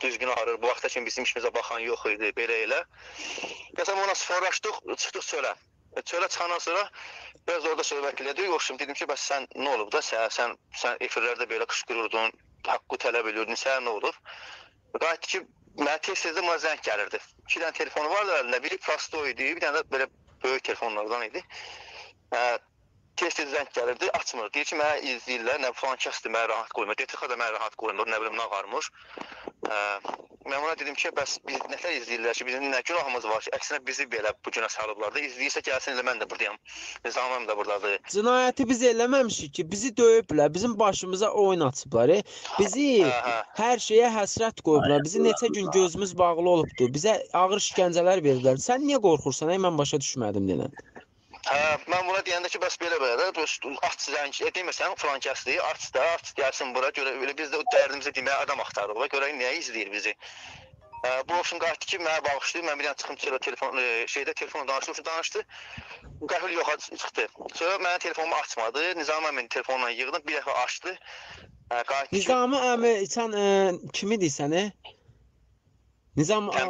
düzgün arır. Bu vaxta kimi bizim işimizə baxan yox idi, belə elə. Məsələn ona soruşduq, çıxdıq çölə. E, Çölə çıxandan sonra biraz orada söhbət elədik. Yoxşum dedim ki, bəs sən nə olub da sən sən sən efirlərdə belə qışqırırdın, haqqı tələb edirdin, sən nə olub? Qayıtdı ki, mənə tez-tez də mənə zəng gəlirdi. İki dənə telefonu vardı əlində, biri Prasto idi, bir dənə də belə böyük telefonlardan idi. Hə, tez-tez zəng gəlirdi, açmır. Deyir ki, mənə izləyirlər, nə falan kəsdi, mənə rahat qoymur. DTX da mənə rahat qoymur, nə bilim nə qarmış. Mən ona dedim ki, bəs biz nətər izləyirlər ki, bizim nə günahımız var ki, əksinə bizi belə bu günə salıblar da. İzləyirsə gəlsin elə mən də burdayam. Nizamım da burdadır. Cinayəti biz eləməmişik ki, bizi döyüblər, bizim başımıza oyun açıblar. E. Bizi Hə, hə. hər şeyə həsrət qoyublar. Bizi neçə gün gözümüz bağlı olubdu. Bizə ağır işgəncələr verdilər. Sən niyə qorxursan? Ey mən başa düşmədim denən. Hə, mən buna deyəndə ki, bəs belə belə də, aç zəng, e, demirsən falan kəsdi, aç da, aç gəlsin bura, görə elə biz də dərdimizi deməyə adam axtarırıq, görə niyə izləyir bizi. Hə, bu option qayıtdı ki, mənə bağışlayıb, mən bir dənə çıxım çölə telefon e, şeydə telefonla danışdım, danışdı. Qəfil yoxa çıxdı. Sonra mənim telefonumu açmadı. Nizam əmin telefonla yığdım, bir dəfə açdı. Hə, qayıtdı Nizami əmi sən ə, kimi deyirsən? E? Nizam ə,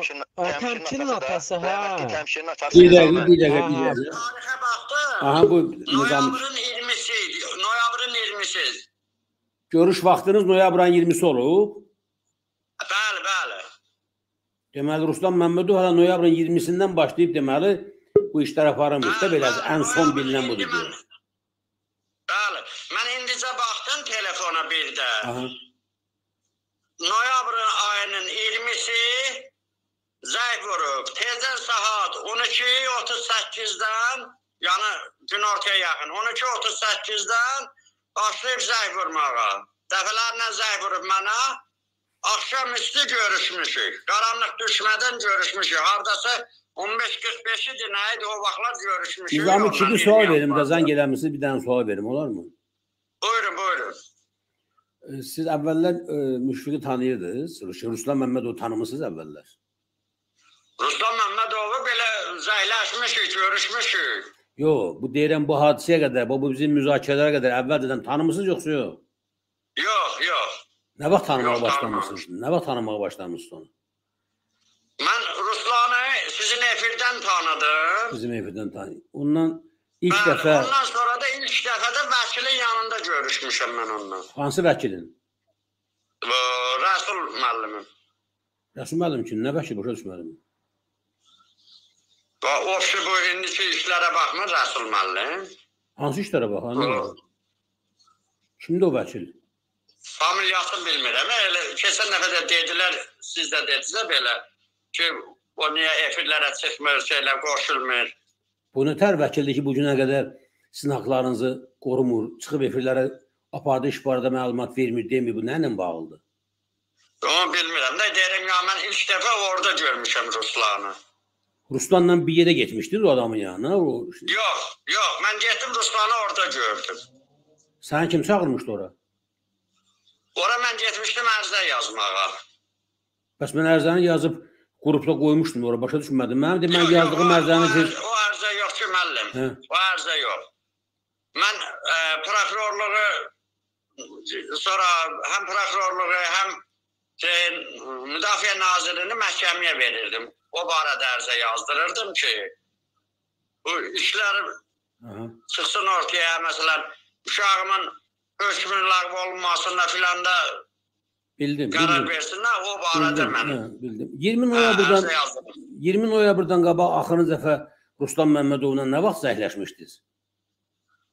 Təmkinin atası, hə. Təmkinin atası. Bir dəqiqə, bir dəqiqə, bir dəqiqə. Tarixə baxdım. Aha bu nizam. Noyabrın 20-si idi. Noyabrın 20-si. Görüş vaxtınız noyabrın 20-si olub. Bəli, bəli. Deməli Ruslan Məmmədov hələ noyabrın 20-sindən başlayıb deməli bu işlər aparılmış da belə ən son bilinən budur Saat 12:38-dən, yəni günortaya yaxın 12:38-dən başlayıb zəng vurmağa. Dəfələrlə zəng vurub mənə. Axşamüstü görüşmüşük. Qaranlıq düşmədən görüşmüşük. Hardasa 15-45 idi, nə idi o vaxtlar görüşmüşük. Ondan kimi bir sual verim zəng eləmisiniz, bir dənə sual verim, olar mı? Buyurun, buyurun. Siz əvvəllər e, Müşfiqi tanıyırdınız. Rus- Ruslan Məmmədovu tanımısınız əvvəllər. Ruslan Məmmədovu belə zəyləşmişik, görüşmüşük. Yox, bu deyirəm bu hadisəyə qədər, bu bu bizim müzakirələrə qədər əvvəldən tanımısınız yoxsa yox? Yox, yox. Nə vaxt tanımağa Yox, başlamısınız? Nə vaxt tanımağa başlamısınız onu? Mən Ruslanı sizin efirdən tanıdım. Bizim evdən tanıyın. Ondan ilk Bəli, dəfə ondan sonra da ilk dəfə də vəkilin yanında görüşmüşəm mən onunla. hansı vəkilin? Bu, Rəsul müəllimin. Rəsul müəllim kim? Nə vəkil başa düşmədim. Və o ki bu indiki işlərə baxmır Rəsul müəllim. Hansı işlərə bax? Anlamadım. Kimdir o vəkil? Familiyasını bilmirəm. Elə keçən dəfə də dedilər, siz də dediniz belə ki, o niyə efirlərə çıxmır, şeylər qoşulmur. Bu nətər vəkildir ki, bu günə qədər sizin haqlarınızı qorumur, çıxıb efirlərə apardığı iş barədə məlumat vermir, demir. Bu nə ilə bağlıdır? Onu bilmirəm də deyirəm ya mən ilk dəfə orada görmüşəm Ruslanı. Ruslanla bir yerə getmişdiniz o adamın yanına. O, Yox, yox, mən getdim Ruslanı orada gördüm. səni kim çağırmışdı ora? Ora mən getmişdim ərzə yazmağa. Bəs mən ərzəni yazıb qrupda qoymuşdum ora, başa düşmədim. Mənim də mən yazdığım ərzəni siz O ərzə yox ki, müəllim. Hə. O ərzə yox. Mən e, prokurorluğu sonra həm prokurorluğu, həm şey, Müdafiə Nazirini məhkəməyə verirdim. O barədə ərzə yazdırırdım ki, bu işlər çıxsın ortaya, məsələn, uşağımın hökmün ləğv olunmasında filan da bildim, qərar bildim. versinlər, o barədə Bildim, mən hə, bildim. 20 hə, noyabrdan yazdım. 20 noyabrdan qabaq axırıncı dəfə Ruslan Məmmədovla nə vaxt zəhləşmişdiniz?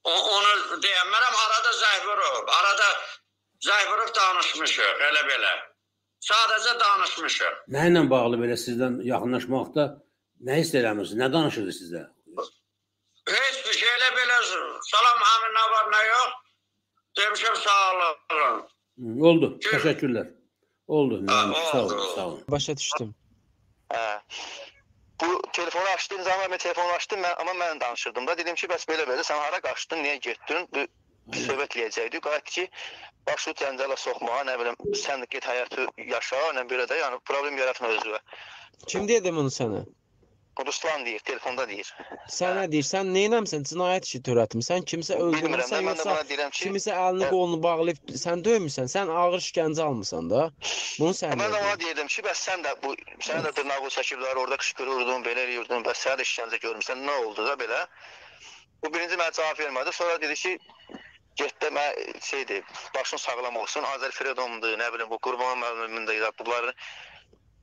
O, onu deyəmərəm, arada zəng vurub, arada zəng vurub danışmışıq, elə belə. Sadəcə danışmışıq. Nə ilə bağlı belə sizdən yaxınlaşmaqda nə hiss eləmirsiniz? Nə danışırdı sizə? Heç bir şey elə belə, salam həmin nə var, nə yox. Demişəm, sağ olun. Oldu. Təşəkkürlər. Oldu. Ha, Sağ olun, sağ olun. Başa düşdüm. Hə. Bu telefonu açdığın zaman mən telefonu açdım, mən, amma mən danışırdım da. Dedim ki, bəs belə-belə sən hara qaçdın, niyə getdin? Bu bir söhbət eləyəcəkdik. Qayıt ki, başı cəncələ soxmağa, nə bilim, sən get həyatı yaşa, nə belə də, yəni problem yaratma özünə. Kim dedi bunu sənə? Ruslan deyir, telefonda deyir. Sən nə deyirsən? Neynəmsən? Cinayət işi törətmisən? Kimsə öldürmüsən yoxsa ki, kimisə əlini Hə. qolunu bağlayıb sən döymüsən? Sən ağır işgəncə almısan da. Bunu sən Mən də ona deyirdim ki, bəs sən də bu sənə də dırnağı çəkiblər, orada qışqırırdın, belə eləyirdin, bəs sənə də işgəncə görmüsən, nə oldu da belə? Bu birinci mənə cavab vermədi. Sonra dedi ki, getdə mən şeydir, başın sağlam olsun, Azər Fredomdur, nə bilim bu Qurban müəllimin də bunları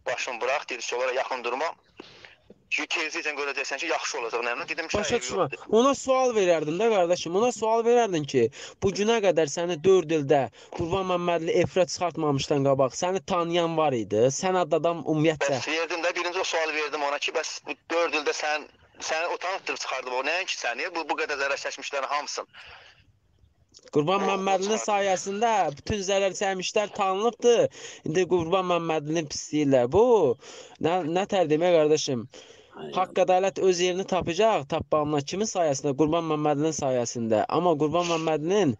başın bıraq, dedi ki, onlara yaxın durma. Tezliklə görəcəksən ki, yaxşı olacaq. Nə dedim ki, Başa düşmə. Ona sual verərdin də qardaşım. Ona sual verərdin ki, bu günə qədər səni 4 ildə Qurban Məmmədli efirə çıxartmamışdan qabaq səni tanıyan var idi. Sən adam ümumiyyətcə Bəs verdim də birinci o sual verdim ona ki, bəs bu 4 ildə sən səni utanıtdırıb çıxardıb o. Nəinki səni, bu bu qədər zərər çəkmişlərin hamısın. Qurban Məmmədlinin sayəsində bütün zərər çəkmişlər tanınıbdı. İndi Qurban Məmmədlini pisləyirlər. Bu nə nə tərcümə qardaşım? Haqq ədalət öz yerini tapacaq, tapmağına kimin sayəsində? Qurban Məmmədlinin sayəsində. Amma Qurban Məmmədlinin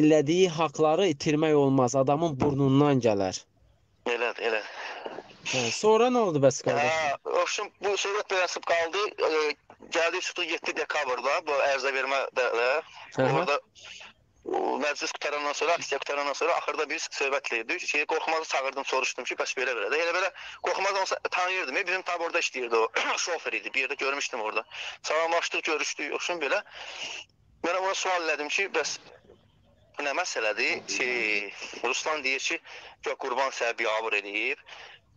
elədiyi haqları itirmək olmaz. Adamın burnundan gələr. Elədir, elə. Hə, sonra nə oldu bəs qardaş? Hə, oxşum bu söhbət belənsib qaldı. E, gəldi çıxdı 7 dekabrda bu ərzə vermə də, də. Hı hı. orada o, məclis qutarandan sonra, aksiya qutarandan sonra axırda bir söhbət idi. Şey Qorxmazı çağırdım, soruşdum ki, bəs belə belə də. Elə belə Qorxmaz onu tanıyırdım. Bizim taborda işləyirdi o. Şofer idi. Bir yerdə görmüşdüm orada. Salamlaşdıq, görüşdük, oxşum belə. Mən ona sual elədim ki, bəs nə məsələdir? Şey, Ruslan deyir ki, ki qurban sənə biabır eləyib.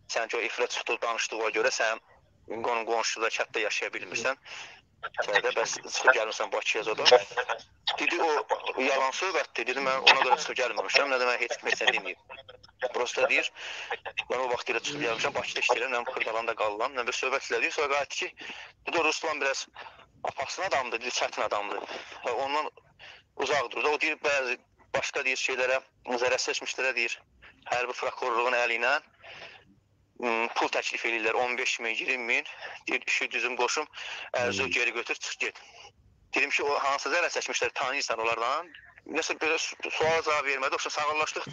Sən ki o ifrat tutub danışdığına görə sən qonşuda kənddə yaşaya bilmirsən. Şeydə bəs çıxıb gəlmirsən Bakıya zoda. Dedi o yalan söhbətdir. Dedi mən ona görə çıxıb gəlməmişəm. Nə demək heç kim heç nə deməyib. Prosta deyir, mən o vaxt elə çıxıb gəlmişəm, Bakıda işləyirəm, mən Xırdalanda qalıram. Nə bir söhbət elədik. Sonra qayıtdı ki, dedi Ruslan biraz apasın adamdır, dedi çətin adamdır. Və ondan uzaq durur. O deyir bəzi başqa deyir şeylərə zərər seçmişlərə deyir. Hərbi prokurorluğun əli ilə pul təklif edirlər 15 min, 20 min. Deyir işi düzüm qoşum, ərzi geri götür, çıx get. Dedim ki, o hansı zərər seçmişlər, tanıyırsan onlardan? Nəsə belə su- sual cavab vermədi, oxşa sağollaşdıq.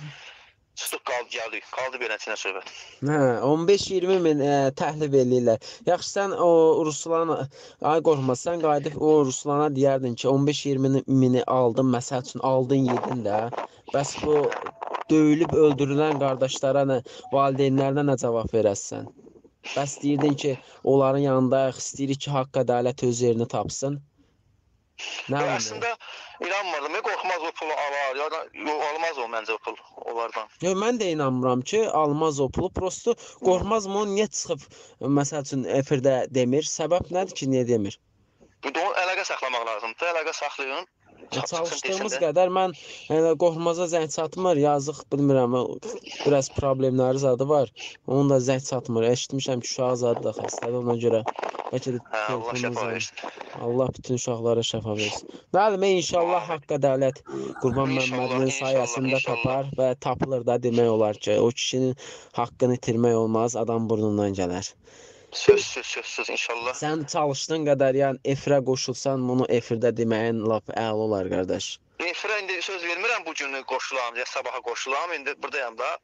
Çıxdıq qaldı gəldik. Qaldı beləsinə söhbət. Hə, 15-20 min ə, təhlil eləyirlər. Yaxşı sən o Ruslan ay qorxma, sən qayıdıb o Ruslana deyərdin ki, 15-20 mini aldın, məsəl üçün aldın, yedin də. Bəs bu döyülüb öldürülən qardaşlara nə, valideynlərinə nə cavab verəsən? Bəs deyirdin ki, onların yanındayıq, istəyirik ki, haqq ədalət öz yerini tapsın. Nə bilim. əslində inanmırdım. Qorxmaz o pulu alar, ya da yox almaz o məncə o pul onlardan. Yox, mən də inanmıram ki, almaz o pulu. Prosto qorxmaz mı? Niyə çıxıb məsəl üçün efirdə demir? Səbəb nədir ki, niyə demir? Də onun əlaqə saxlamaq lazımdır. Əlaqə saxlayın. Çalışdığımız qədər mən elə qorxmaza zəng çatmır, yazıq bilmirəm, biraz problemləri zadı var. Onun da zəng çatmır. Eşitmişəm ki, uşağı zadı da xəstədir, ona görə bəlkə də Hə, Allah şəfa versin. Allah bütün uşaqlara şəfa versin. Müəllimə inşallah haqq ədalət Qurban inşallah, sayəsində inşallah. tapar və tapılır da demək olar ki, o kişinin haqqını itirmək olmaz, adam burnundan gələr. Sözsüz, sözsüz inşallah. Sən çalışdığın qədər, yəni efirə qoşulsan, bunu efirdə deməyin lap əla olar qardaş. Efirə indi söz vermirəm bu günü qoşulam, ya sabaha qoşulam. İndi buradayam da.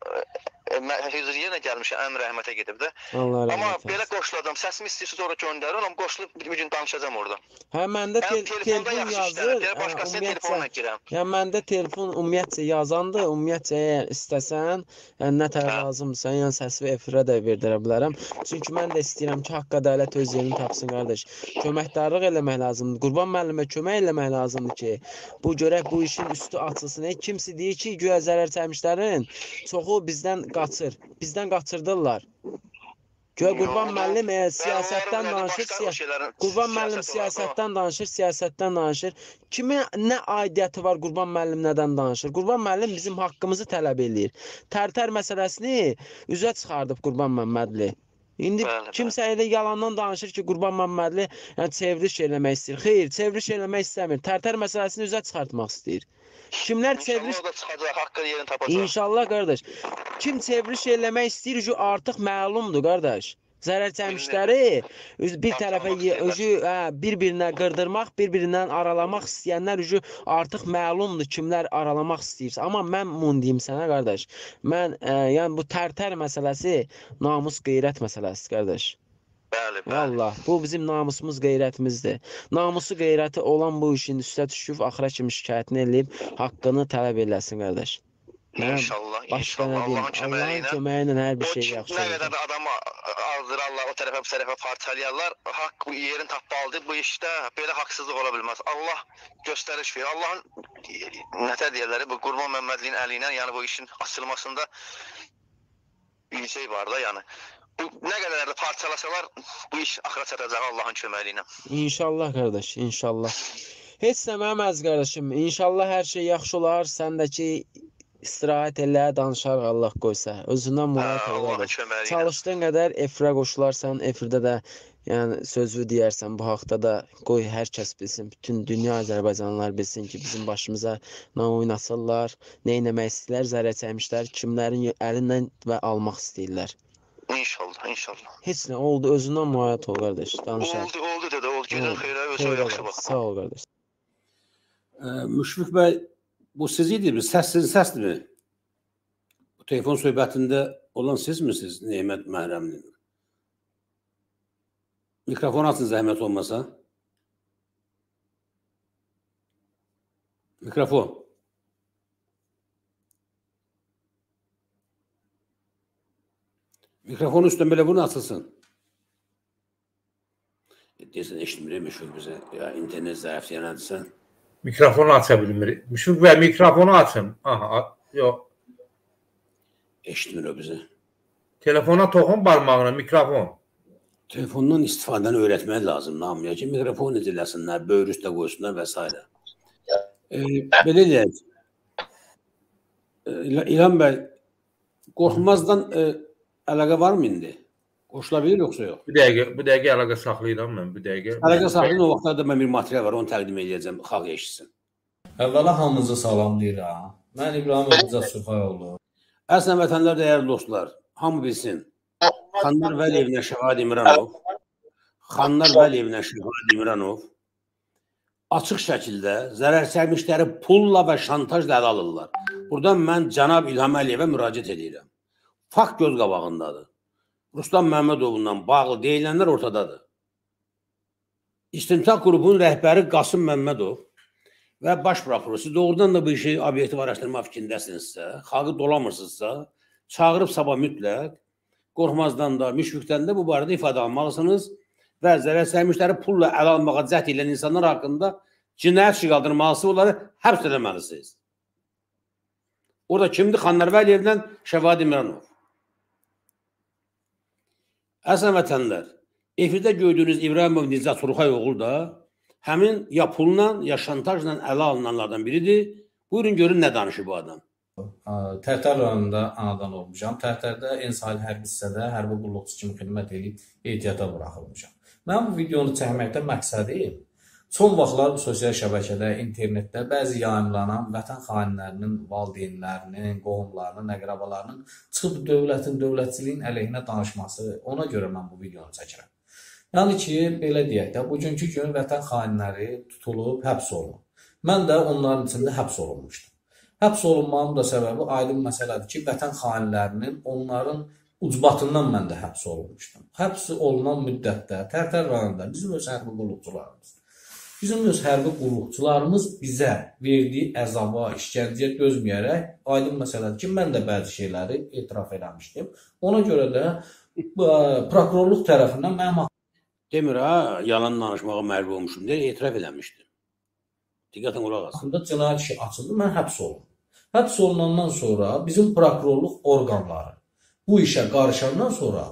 E, Mən hüzur yenə gəlmişəm, əm rəhmətə gedib də. Allah Amma rəhmət belə etsin. qoşulacam. Səsimi istəyirsiniz ora göndərin, amma qoşulub bir gün danışacağam orada. Hə, məndə tel telefon yazır. işləyir, hə, başqasının ümumiyyətcə- telefonuna girəm. Ya məndə telefon ümumiyyətcə yazandır. Ümumiyyətcə əgər istəsən, yəni nə tər Hə. lazımsan, yəni səsi efirə də verdirə bilərəm. Çünki mən də istəyirəm ki, haqq ədalət öz yerini tapsın qardaş. Köməkdarlıq eləmək lazımdır. Qurban müəllimə kömək eləmək lazımdır ki, bu görək bu işin üstü açılsın. Heç kimsə deyir ki, güya zərər çəkmişlərin çoxu bizdən qaçır. Bizdən qaçırdırlar. Güya Qurban müəllim Ben siyasətdən danışır, siyasət Qurban müəllim siyasətdən danışır, siyasətdən danışır. Kimin nə aidiyyəti var Qurban müəllim nədən danışır? Qurban müəllim bizim haqqımızı tələb eləyir. Tərtər məsələsini üzə çıxardıb Qurban Məmmədli. İndi bəli. kimsə elə yalandan danışır ki, Qurban Məmmədli yəni çevriliş eləmək istəyir. Xeyr, çevriliş eləmək istəmir. Tərtər məsələsini üzə çıxartmaq istəyir. Kimlər çevriliş İnşallah da çıxacaq, haqqı yerini tapacaq. İnşallah qardaş. Kim çevriliş eləmək istəyir, ki, artıq məlumdur qardaş. Zərər çəkmişləri bir tərəfə özü hə, bir-birinə qırdırmaq, bir-birindən aralamaq istəyənlər üzü artıq məlumdur kimlər aralamaq istəyir. Amma mən bunu deyim sənə qardaş. Mən ə, yəni bu tərtər məsələsi namus qeyrət məsələsidir qardaş. Bəli, bəli. Vallah, bu bizim namusumuz, qeyrətimizdir. Namusu, qeyrəti olan bu işin üstə düşüb axıra kimi şikayətini eləyib haqqını tələb eləsin qardaş. Hə, İnşallah, nə inşallah. Allahın köməyi Allahın ilə. köməyi ilə hər bir şey yaxşı nə qədər adamı azdırarlar, o tərəfə bu tərəfə parçalayarlar, haqq bu yerin tapmalıdır. Bu işdə belə haqsızlıq ola bilməz. Allah göstəriş verir. Allahın nətə deyirlər, bu Qurban Məmmədliyin əli ilə, yəni bu işin açılmasında bir şey var da, yəni. Nə qədər də parçalasalar bu iş axıra çatacaq Allahın köməyi ilə. İnşallah qardaş, inşallah. Heç əziz qardaşım. İnşallah hər şey yaxşı olar. Sən də ki istirahət elə, danışar Allah qoysa. Özündən murad ilə. Çalışdığın qədər efirə qoşularsan, efirdə də yəni sözlü deyərsən bu haqda da qoy hər kəs bilsin, bütün dünya Azərbaycanlılar bilsin ki, bizim başımıza nə oynasırlar, nə etmək istəyirlər, zərər çəkmişlər, kimlərin əlindən və almaq istəyirlər. İnşallah, inşallah. Heç nə oldu, özündən murad ol qardaş, danışar. Oldu, oldu dedə, oldu. Günün Oldu. xeyrə, özü Xeyr yaxşı ola. bax. Sağ ol qardaş. Ee, Müşfiq bəy, bu siz idiniz, səs sizin səsdirmi? Bu telefon söhbətində olan siz misiniz Nemət Məhrəmlin? Mikrofon açın zəhmət olmasa. Mikrofon. Mikrofonu üstdən belə vurun açılsın. Deyirsən, eşitmirəm Müşfiq bizə. Ya internet zəif yanadırsan. Mikrofonu aça bilmir. Müşfiq bəy mikrofonu açın. Aha, a- yox. Eşitmir o bizə. Telefona toxun barmağına mikrofon. Telefondan istifadəni öyrətmək lazımdır hamıya ki, mikrofon necə eləsinlər, böyür üstə qoysunlar və s. E, belə deyək. E, İl- İlhan bəy, qorxmazdan e, əlaqə varmı indi? Qoşula bilir yoxsa yox? Bir dəqiqə, bir dəqiqə əlaqə saxlayıram mən, bir dəqiqə. Əlaqə saxlayın o vaxtlarda mən bir material var, onu təqdim edəcəm, xalq eşitsin. Əvvəla hamınızı salamlayıram. Mən İbrahim Oğuzcan Surxayoğlu. Əslən vətənlər, dəyərli dostlar, hamı bilsin. Xanlar Vəliyevlə Şəfad İmranov, Xanlar Vəliyevlə Şəfad İmranov açıq şəkildə zərər çəkmişləri pulla və şantajla ələ alırlar. Buradan mən cənab İlham Əliyevə müraciət edirəm. Fakt göz qabağındadır. Ruslan Məmmədovundan bağlı deyilənlər ortadadır. İstimtaq qrupunun rəhbəri Qasım Məmmədov və baş prokuror siz doğrudan da bu işi obyektiv araşdırma fikrindəsinizsə, xalqı dolamırsınızsa, çağırıb sabah mütləq Qorxmazdan da, Müşfiqdən də bu barədə ifadə almalısınız və zərər çəkmişləri pulla ələ almağa cəhd edən insanlar haqqında cinayət işi qaldırmalısı, onları həbs eləməlisiniz. Orada kimdir? Xanlar Vəliyevlə Şəvad İmranov. Əsən vətənlər, efirdə gördüyünüz İbrahimov Nicat Turxay oğlu da həmin ya pulla, ya şantajla ələ alınanlardan biridir. Buyurun görün nə danışır bu adam. Tərtər rayonunda anadan olmuşam. Tərtərdə Ensahil hərbi hissədə hərbi qulluqçu kimi xidmət edib ehtiyata buraxılmışam. Mən bu videonu çəkməkdə məqsədim son vaxtlar sosial şəbəkədə, internetdə bəzi yayımlanan vətən xainlərinin valideynlərinin, qohumlarının, əqrabalarının çıxıb dövlətin, dövlətçiliyin əleyhinə danışması, ona görə mən bu videonu çəkirəm. Yəni ki, belə deyək də, bugünkü gün vətən xainləri tutulub həbs olunub. Mən də onların içində həbs olunmuşdum. Həbs olunmağımın da səbəbi aydın məsələdir ki, vətən xainlərinin onların ucbatından mən də həbs olunmuşdum. Həbs olunan müddətdə Tərtər rayonunda bizim öz hərbi qulluqçularımız, bizim öz hərbi qulluqçularımız bizə verdiyi əzaba, işgəncəyə dözməyərək aydın məsələdir ki, mən də bəzi şeyləri etiraf eləmişdim. Ona görə də prokurorluq tərəfindən mənim Demir ha, yalan danışmağa məcbur olmuşum deyə etiraf eləmişdim. Diqqətin qulaq as. haqqında cinayət işi açıldı, mən həbs olundum. Həbs olunandan sonra bizim prokurorluq orqanları bu işə qarışandan sonra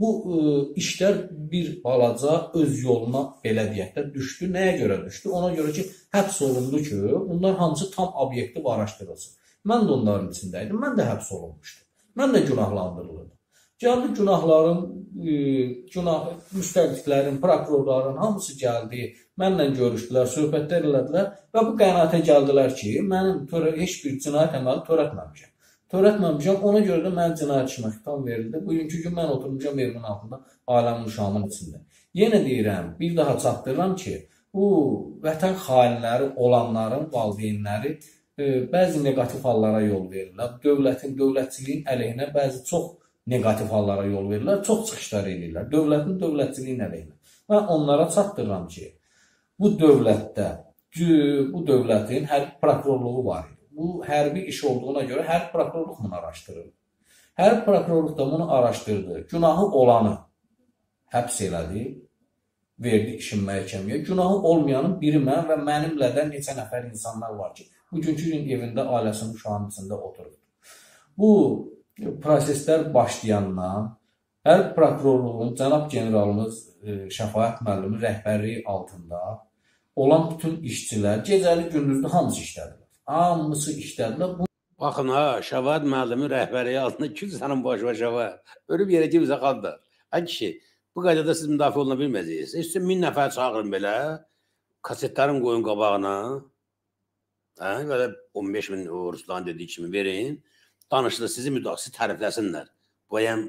bu ə, işlər bir balaca öz yoluna belə deyək də düşdü. Nəyə görə düşdü? Ona görə ki, həbs olundu ki, bunlar hamısı tam obyektiv araşdırılsın. Mən də onların içindəydim. Mən də həbs olunmuşdum. Mən də günahlandırılırdım. Gəldi günahların, ə, günah müstəqillərin, prokurorların hamısı gəldi, mənlə görüşdülər, söhbətlər elədilər və bu qənaətə gəldilər ki, mənim törə heç bir cinayət əməli törətməmişəm. Törətməmişəm, ona görə də mənim cinayət işimə xitam verildi. Bugünkü gün mən oturmuşam evimin altında, aləmin uşağımın içində. Yenə deyirəm, bir daha çatdırıram ki, bu vətən xainləri olanların valideynləri e, bəzi neqativ hallara yol verirlər. Dövlətin, dövlətçiliyin əleyhinə bəzi çox neqativ hallara yol verirlər, çox çıxışlar edirlər. Dövlətin dövlətçiliyin əleyhinə. Mən onlara çatdırıram ki, bu dövlətdə, bu dövlətin hərbi prokurorluğu var idi. Bu hərbi iş olduğuna görə hərbi prokurorluq bunu araşdırır. Hərbi prokurorluq da bunu araşdırdı. Günahı olanı həbs elədi, verdi işin məhkəməyə. Günahı olmayanın biri mən və mənimlə də neçə nəfər insanlar var ki, bugünkü gün evində ailəsinin uşağının içində oturur. Bu proseslər başlayandan Hərbi prokurorluğun cənab generalımız e, Şəfaət müəllimi rəhbərliyi altında olan bütün işçilər gecəli gündüzlü hamısı işlədilər. Hamısı işlədilər. Bu Baxın ha, Şəvad müəllimi rəhbərliyi altında 200 sənin baş və Şəvad. Ölüb yerə kimsə qaldı. Ay kişi, bu qaydada siz müdafiə oluna bilməyəcəksiniz. Heç 1000 nəfər çağırın belə, kasetlərin qoyun qabağına. Hə, belə 15 min Ruslan dediyi kimi verin. Danışdı sizi müdafiə tərifləsinlər. Bu ayam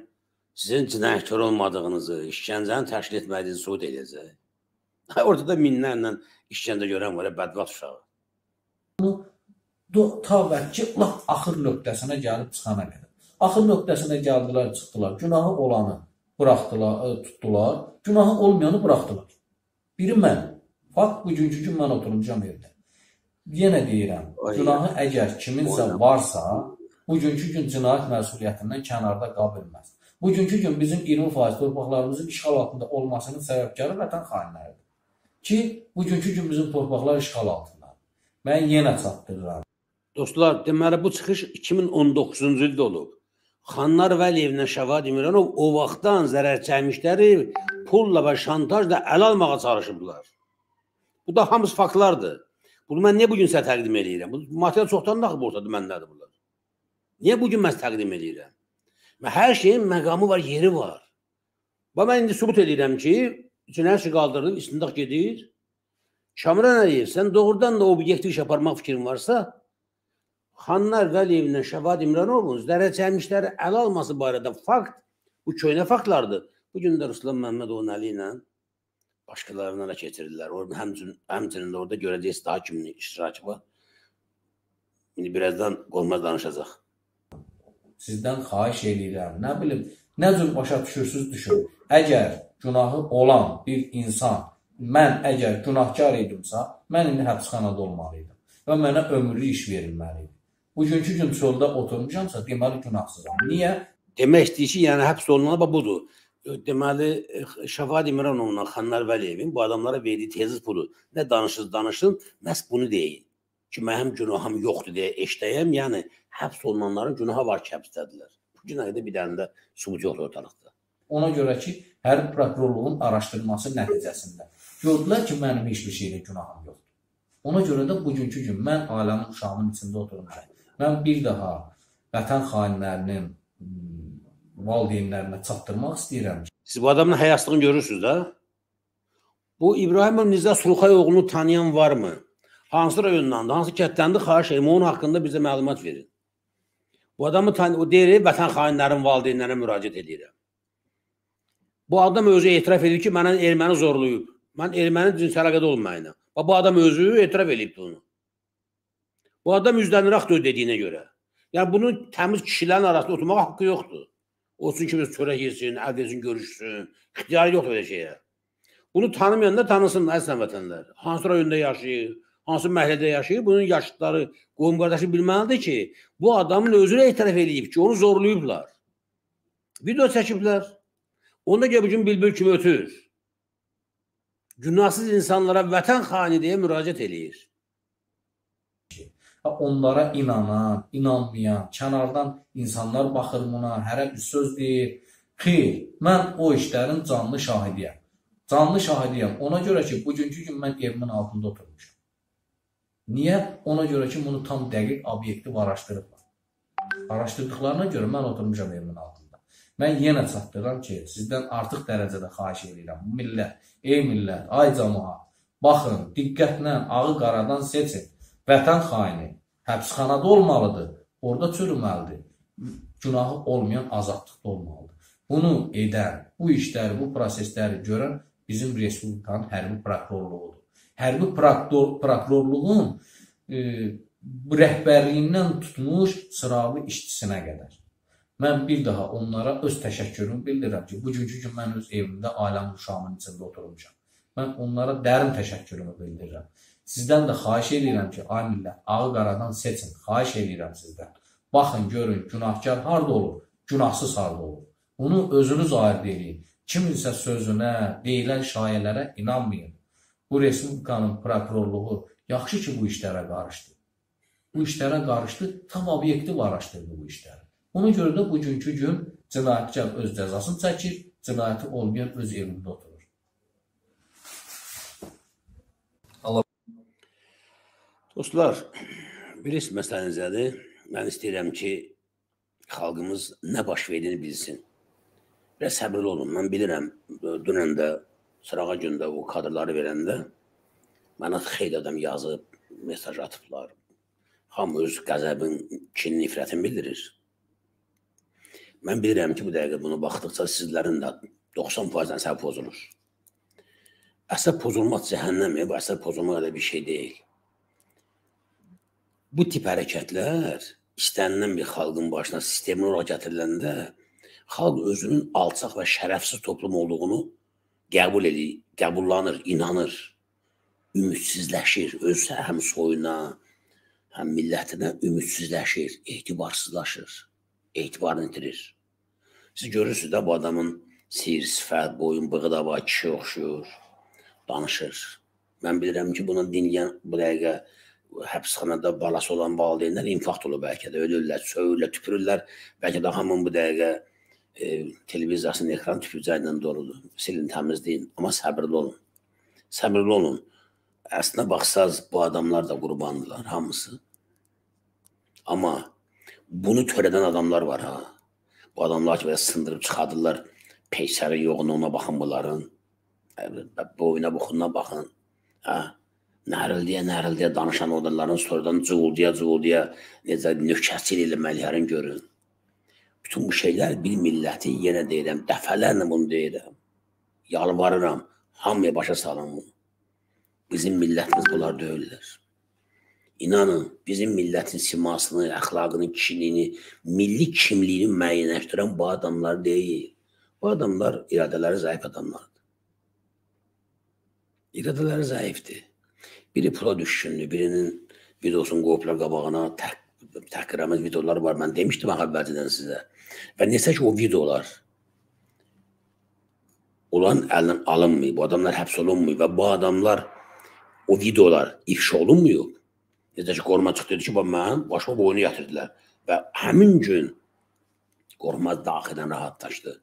sizin cinayətkar olmadığınızı, işgəncəni təşkil etmədiyinizi sübut edəcək. Orada da minlərlə işgəncə görən var, bədvat uşağı. Ta ki, lap axır nöqtəsinə gəlib çıxana qədər. Axır nöqtəsinə gəldilər, çıxdılar. Günahı olanı buraxdılar, ə, tutdular. Günahı olmayanı buraxdılar. Biri mən. Bax, bugünkü gün mən oturmuşam evdə. Yenə deyirəm, günahı əgər kiminsə varsa, bugünkü gün cinayət məsuliyyətindən kənarda qala bilməz. Bugünkü gün bizim 20% torpaqlarımızın işğal altında olmasının səbəbkarı vətən xainləridir. Ki, bugünkü gün bizim torpaqlar işğal altında. Mən yenə çatdırıram. Dostlar, deməli bu çıxış 2019-cu ildə olub. Xanlar Vəliyevlə Şəvad İmranov o vaxtdan zərər çəkmişləri pulla və şantajla əl almağa çalışıblar. Bu da hamısı faktlardır. Bunu mən niyə bugün sizə təqdim edirəm? Bu material çoxdan daxil ortada məndədir bunlar. Niyə bugün mən təqdim edirəm? Və hər şeyin məqamı var, yeri var. Və mən indi sübut edirəm ki, cinayət işi qaldırılıb, istintaq gedir. Şamran Əliyev, sən doğrudan da obyektiv iş aparmaq fikrin varsa, Xanlar Vəliyevlə Şəvad İmranovun zərərçəkmişləri əl alması barədə fakt bu köhnə faktlardır. Bu gün də Ruslan Məmmədovun əli ilə başqalarına da keçirirlər. Orada həmçinin həmçinin də orada görəcəksiniz daha kimin iştirakı var. İndi birazdan qolmaz danışacaq. Sizdən xahiş eləyirəm. Nə bilim, nə cür başa düşürsüz düşün. Əgər günahı olan bir insan mən əgər günahkar idimsə, mən indi həbsxanada olmalıydım və mənə ömürlük iş verilməli idi. Bugünkü gün çöldə oturmuşamsa, deməli günahsızam. Niyə? Demək istəyir ki, yəni həbs olunanlar bax budur. Deməli Şəfad İmranovla Xanlar Vəliyevin bu adamlara verdiyi tezis budur. Nə danışır, danışın, məhz bunu deyin ki, mənim günahım yoxdur deyə eşdəyəm. Yəni həbs olunanların günahı var ki, həbsdədirlər. Bu günahda bir dənə də sübut yoxdur ortalıqda. Ona görə ki, hərbi prokurorluğun araşdırması nəticəsində gördülər ki, mənim heç bir şeydə günahım yoxdur. Ona görə də bugünkü gün mən aləmin uşağının içində oturmuşam. Mən bir daha vətən xainlərinin valideynlərinə çatdırmaq istəyirəm siz bu adamın həyasını görürsüz də. Bu İbrahimov Nizam Sulxay oğlunu tanıyan varmı? Hansı rayondandır, hansı kətdəndir? Xahiş edirəm onun haqqında bizə məlumat verin. Bu adamı tanı o deyir, vətən xainlərinin valideynlərinə müraciət edirəm. Bu adam özü etiraf edir ki, mənə erməni zorlayıb. Mən erməni cins əlaqədə olmayına. Bu adam özü etiraf edibdi onu. Bu adam üzdən Irakdır dediyinə görə. Yəni bunun təmiz kişilərin arasında oturmağa haqqı yoxdur. Olsun ki, biz çörək yesin, əl versin, görüşsün. İxtiyarı yoxdur belə şeyə. Bunu tanımayan da tanısın əslən vətənlər. Hansı rayonda yaşayır, hansı məhəllədə yaşayır, bunun yaşlıları, qohum qardaşı bilməlidir ki, bu adamın özünə etiraf edib ki, onu zorlayıblar. Video çəkiblər. Onda görə bu gün bülbül kimi ötür. Günahsız insanlara vətən xani deyə müraciət eləyir. Onlara inanan, inanmayan, kənardan insanlar baxır buna, hərə bir söz deyir. Xeyr, mən o işlərin canlı şahidiyəm. Canlı şahidiyəm. Ona görə ki, bugünkü gün mən evimin altında oturmuşam. Niyə? Ona görə ki, bunu tam dəqiq obyektiv araşdırıblar. Araşdırdıqlarına görə mən oturmuşam evimin altında. Mən yenə çatdırıram ki, sizdən artıq dərəcədə xahiş edirəm. Millət, ey millət, ay cəmaat, baxın, diqqətlə, ağı qaradan seçin. Vətən xaini həbsxanada olmalıdır, orada çürüməlidir. Günahı olmayan azadlıqda olmalıdır. Bunu edən, bu işləri, bu prosesləri görən bizim Respublikanın hərbi prokurorluğudur. Hərbi prokurorluğun e, rəhbərliyindən tutmuş sıravi işçisinə qədər. Mən bir daha onlara öz təşəkkürümü bildirirəm ki, bugünkü gün mən öz evimdə ailəm uşağımın içində oturmuşam. Mən onlara dərin təşəkkürümü bildirirəm. Sizdən də xahiş edirəm ki, ay millət, ağı qaradan seçin. Xahiş edirəm sizdən. Baxın, görün, günahkar harda olur, günahsız harda olur. Bunu özünüz ayırd edin. Kiminsə sözünə, deyilən şayələrə inanmayın. Bu Respublikanın prokurorluğu yaxşı ki, bu işlərə qarışdı. Bu işlərə qarışdı, tam obyektiv araşdırdı bu işləri. Ona görə də bugünkü gün cinayətkar öz cəzasını çəkir, cinayəti olmayan öz evində oturur. Dostlar, birisi məsələnizədir. Mən istəyirəm ki, xalqımız nə baş verdiyini bilsin. Biraz səbirli olun. Mən bilirəm, dünən də sırağa gündə o kadrları verəndə mənə xeyli adam yazıb, mesaj atıblar. Hamı öz qəzəbin, kin, nifrətin bildirir. Mən bilirəm ki, bu dəqiqə bunu baxdıqca sizlərin də 90% əsəb pozulur. Əsəb pozulmaq cəhənnəmi, bu əsəb pozulmaq elə bir şey deyil. Bu tip hərəkətlər istənilən bir xalqın başına sistemin olaraq gətiriləndə xalq özünün alçaq və şərəfsiz toplum olduğunu qəbul edir, qəbullanır, inanır, ümidsizləşir, öz həm soyuna, həm millətinə ümidsizləşir, etibarsızlaşır, etibarını itirir. Siz görürsünüz də bu adamın sir, sifət, boyun, bığı da var, kişi oxşuyur, danışır. Mən bilirəm ki, bunu dinləyən bu dəqiqə həbsxanada balası olan valideynlər infarkt olur bəlkə də, ölürlər, söyürlər, tüpürürlər. Bəlkə də hamının bu dəqiqə e, televiziyasının ekran tüpürcə ilə doludur. Silin, təmizləyin, amma səbirli olun. Səbirli olun. Əslində baxsaz bu adamlar da qurbandılar hamısı. Amma bunu törədən adamlar var ha. Bu adamlar ki, belə sındırıb çıxadırlar. Peysəri yoğun ona baxın bunların. Boyuna buxununa baxın. Hə? Nərildiyə, nərildiyə danışan odaların sonradan cıvıldaya, cıvıldaya necə nökəsil eləməklərini görün. Bütün bu şeylər bir milləti yenə deyirəm, dəfələrlə bunu deyirəm. Yalvarıram, hamıya başa salın bunu. Bizim millətimiz bunlar deyirlər. İnanın, bizim millətin simasını, əxlaqını, kişiliyini, milli kimliyini müəyyənləşdirən bu adamlar deyil. Bu adamlar iradələri zəif adamlardır. İradələri zəifdir. Biri pula düşkündür, birinin videosunu qoyublar qabağına, tək, təhqirəmiz videoları var. Mən demişdim əvvəlcədən sizə. Və neçə ki o videolar olan əlindən alınmıyor. Bu adamlar həbs olunmuyor və bu adamlar o videolar ifşa olunmuyor. Necə ki qoruma çıxdı dedi ki, bax mən başıma boynu yatırdılar və həmin gün qoruma daxilən rahatlaşdı.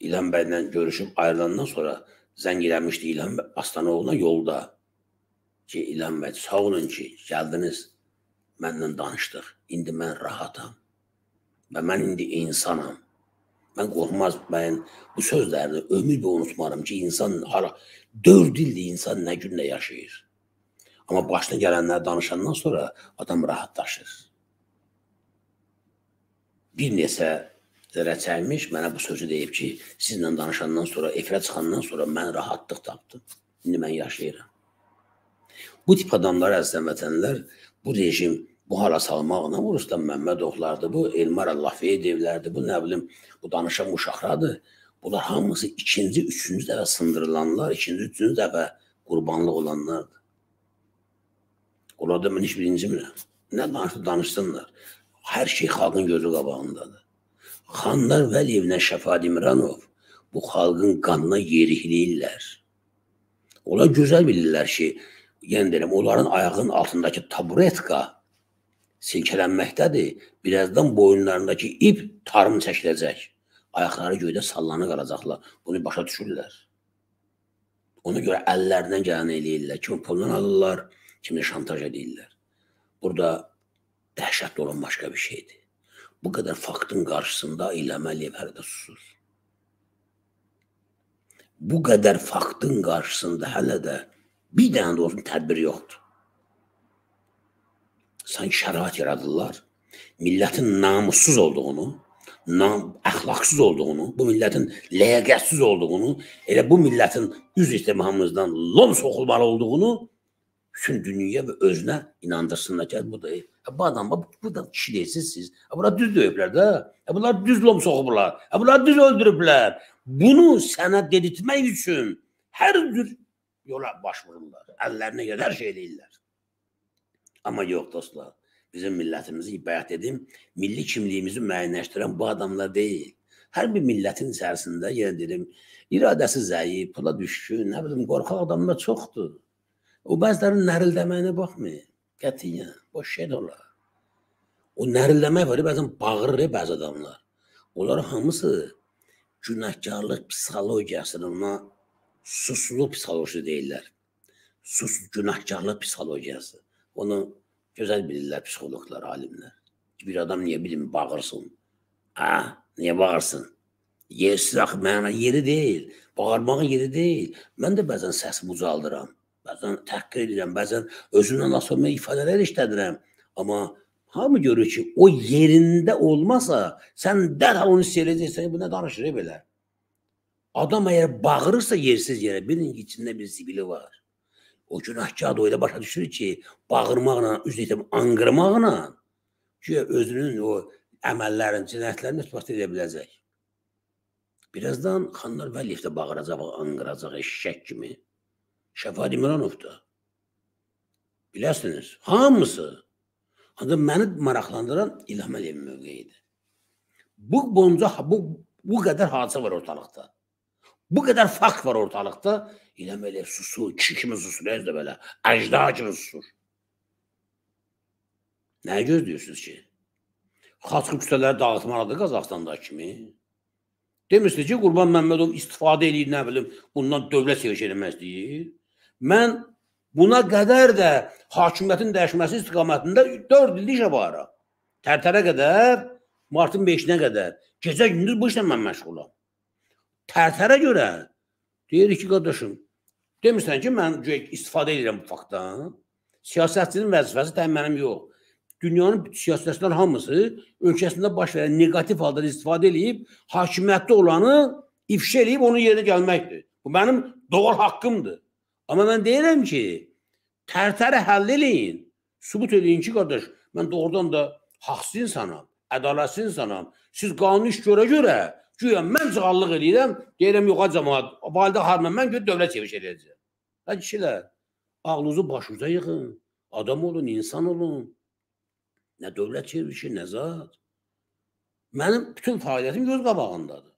İlham bəylə görüşüb ayrılandan sonra zəng eləmişdi İlham bəy Astanoğlu'na yolda ki, İlham bəy sağ olun ki, gəldiniz, mənlə danışdıq. İndi mən rahatam və mən indi insanam. Mən Qorxmaz bəyin bu sözlərini ömür boyu unutmaram ki, insan hala 4 ildir insan nə gün nə yaşayır. Amma başına gələnləri danışandan sonra adam rahatlaşır. Bir neçə zərə çəkmiş mənə bu sözü deyib ki, sizlə danışandan sonra, efirə çıxandan sonra mən rahatlıq tapdım. İndi mən yaşayıram. Bu tip adamlar əzizən vətənlər, bu rejim bu hala salmaqla bu Ruslan Məmmədovlardır, bu Elmar Allahverdiyevlərdir, bu nə bilim, bu danışan uşaqlardır. Bunlar hamısı ikinci, üçüncü dəfə sındırılanlar, ikinci, üçüncü dəfə qurbanlıq olanlardır. Onlarda mən heç birincimlə. Nə danışdı, danışsınlar. Hər şey xalqın gözü qabağındadır. Xanlar Vəliyevlə Şəfad İmranov bu xalqın qanına yerikləyirlər. Onlar gözəl bilirlər ki, yəni deyirəm, onların ayağının altındakı taburetka silkələnməkdədir. Birazdan boyunlarındakı ip tarım çəkiləcək. Ayaqları göydə sallanı qalacaqlar. Bunu başa düşürlər. Ona görə əllərindən gələni eləyirlər. Kimi puldan alırlar, kimi şantaj edirlər. Burada dəhşətli olan başqa bir şeydir. Bu qədər faktın qarşısında İlham Əliyev hələ də susur. Bu qədər faktın qarşısında hələ də bir dənə də olsun tədbir yoxdur sanki şərait yaradırlar. Millətin namussuz olduğunu, nam əxlaqsız olduğunu, bu millətin ləyaqətsiz olduğunu, elə bu millətin üz istimamımızdan lom soxulmalı olduğunu bütün dünyaya və özünə inandırsınlar ki, bu da bu adam bu, bu da kişi deyilsiniz siz. Bunlar düz döyüblər də. Bunlar düz lom soxublar. Bunlar düz öldürüblər. Bunu sənə dedirtmək üçün hər cür yola başvururlar. Əllərinə qədər şey eləyirlər. Amma yox dostlar. Bizim millətimizi bayaq dedim, milli kimliyimizi müəyyənləşdirən bu adamlar deyil. Hər bir millətin içərisində yenə dedim, iradəsi zəif, pula düşkün, nə bilim qorxaq adamlar çoxdur. O bəzilərinin nərildəməyinə baxmayın. Qətiyyən, boş şey də olar. O nərildəmək var, bəzən bağırır bəzi adamlar. Onlar hamısı günahkarlıq psixologiyasına suslu psixologiyası deyirlər. Sus günahkarlıq psixologiyası. Onu gözəl bilirlər psixoloqlar, alimlər. Bir adam niyə bilim bağırsın? Hə, niyə bağırsın? Yersiz axı mənə yeri deyil. Bağırmağın yeri deyil. Mən də bəzən səsimi ucaldıram. Bəzən təhqir edirəm, bəzən özümdən asılma ifadələr işlədirəm. Amma hamı görür ki, o yerində olmasa, sən dərhal onu hiss edəcəksən, bu nə danışır belə? Adam əgər bağırırsa yersiz yerə, bilin ki, içində bir zibili var. O günahkar da öyle başa düşür ki, bağırmaqla, üz deyim, anqırmaqla ki, özünün o əməllərin, cinayətlərini ispat edə biləcək. Birazdan Xanlar Vəliyev də bağıracaq, anqıracaq eşşək kimi. Şəfad İmranov da. Biləsiniz, hamısı. Ancaq məni maraqlandıran İlham Əliyev mövqeyidir. Bu bonca, bu, bu qədər hadisə var ortalıqda. Bu qədər fakt var ortalıqda. Elə belə susur, kişi kimi susur, ez də belə. Əcda kimi susur. Nəyə gözləyirsiniz ki? Xaçqı küçələri dağıtmalıdır Qazaxstanda kimi. Demişdi ki, Qurban Məmmədov istifadə edir, nə bilim, bundan dövlət seviş eləmək istəyir. Mən buna qədər də hakimiyyətin dəyişməsi istiqamətində 4 ildir işə varım. Tərtərə qədər, martın 5-nə qədər. Gecə gündüz bu işlə mən məşğulam. Tərtərə görə deyir ki, qardaşım, Demirsən ki, mən istifadə edirəm bu faktdan. Siyasətçinin vəzifəsi təm mənim yox. Dünyanın siyasətçilər hamısı ölkəsində baş verən neqativ haldan istifadə edib hakimiyyətdə olanı ifşa edib onun yerinə gəlməkdir. Bu mənim doğal haqqımdır. Amma mən deyirəm ki, tərtəri həll eləyin. Sübut edin ki, qardaş, mən doğrudan da haqsız insanam, ədalətsiz insanam. Siz qanun iş görə-görə güya mən cığallıq eləyirəm, deyirəm yox cəmaət, validə harmən mən görə dövlət çeviş edəcəm. Hə kişilər, ağlınızı başınıza yığın. Adam olun, insan olun. Nə dövlət çevrişi, nə zat. Mənim bütün fəaliyyətim göz qabağındadır.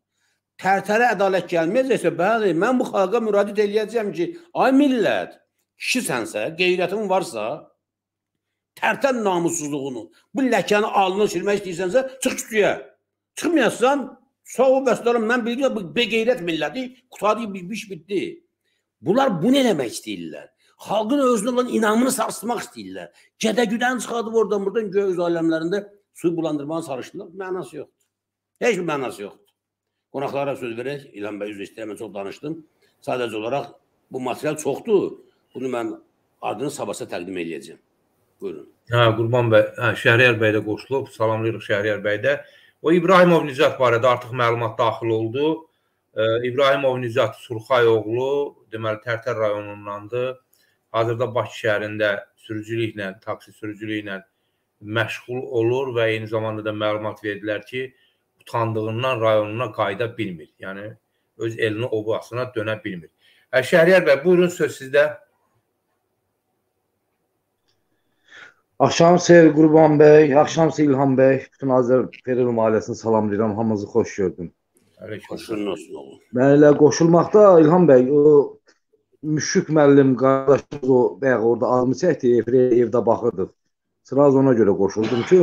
Tərtərə ədalət gəlməyəcəksə, bəli, mən bu xalqa müraciət eləyəcəm ki, ay millət, kişisənsə, qeyrətin varsa, tərtər namussuzluğunu, bu ləkəni alnına silmək istəyirsənsə, çıx küçüyə. Çıxmayasan, sağ ol bəstərim, mən bilirəm, bu beqeyrət milləti qutadı bitmiş, bitdi. Bunlar bunu eləmək istəyirlər. Xalqın özünə olan inamını sarsıtmaq istəyirlər. Gədə-güdən çıxardıb oradan buradan göy aləmlərində suyu bulandırmağa çalışdılar. Mənası yoxdur. Heç bir mənası yoxdur. Qonaqlara söz verək. İlhan bəy üzr istəyirəm, mən çox danışdım. Sadəcə olaraq bu material çoxdur. Bunu mən adını sabahsa təqdim edəcəm. Buyurun. Hə, Qurban bəy, hə, Şəhriyar bəy də qoşulub. Salamlayırıq Şəhriyar bəy də. O İbrahimov Nicat barədə artıq məlumat daxil oldu. Ee, İbrahimov Nicat Surxay oğlu, deməli Tərtər rayonundandır. Hazırda Bakı şəhərində sürücülüklə, taksi sürücülüklə məşğul olur və eyni zamanda da məlumat verdilər ki, utandığından rayonuna qayıda bilmir. Yəni öz elinə obasına dönə bilmir. Hə, Şəhriyar bəy, buyurun söz sizdə. Axşam xeyir Qurban bəy, axşam xeyir İlham bəy, bütün Azər Feril ailəsini salamlayıram, hamınızı xoş gördüm. Xoşun olsun oğlum. Mən elə qoşulmaqda İlham bəy, o Müşük müəllim qardaşımız o bayaq orada adımı çəkdi, efirə evdə baxırdıq. Sıraz ona görə qoşuldum ki,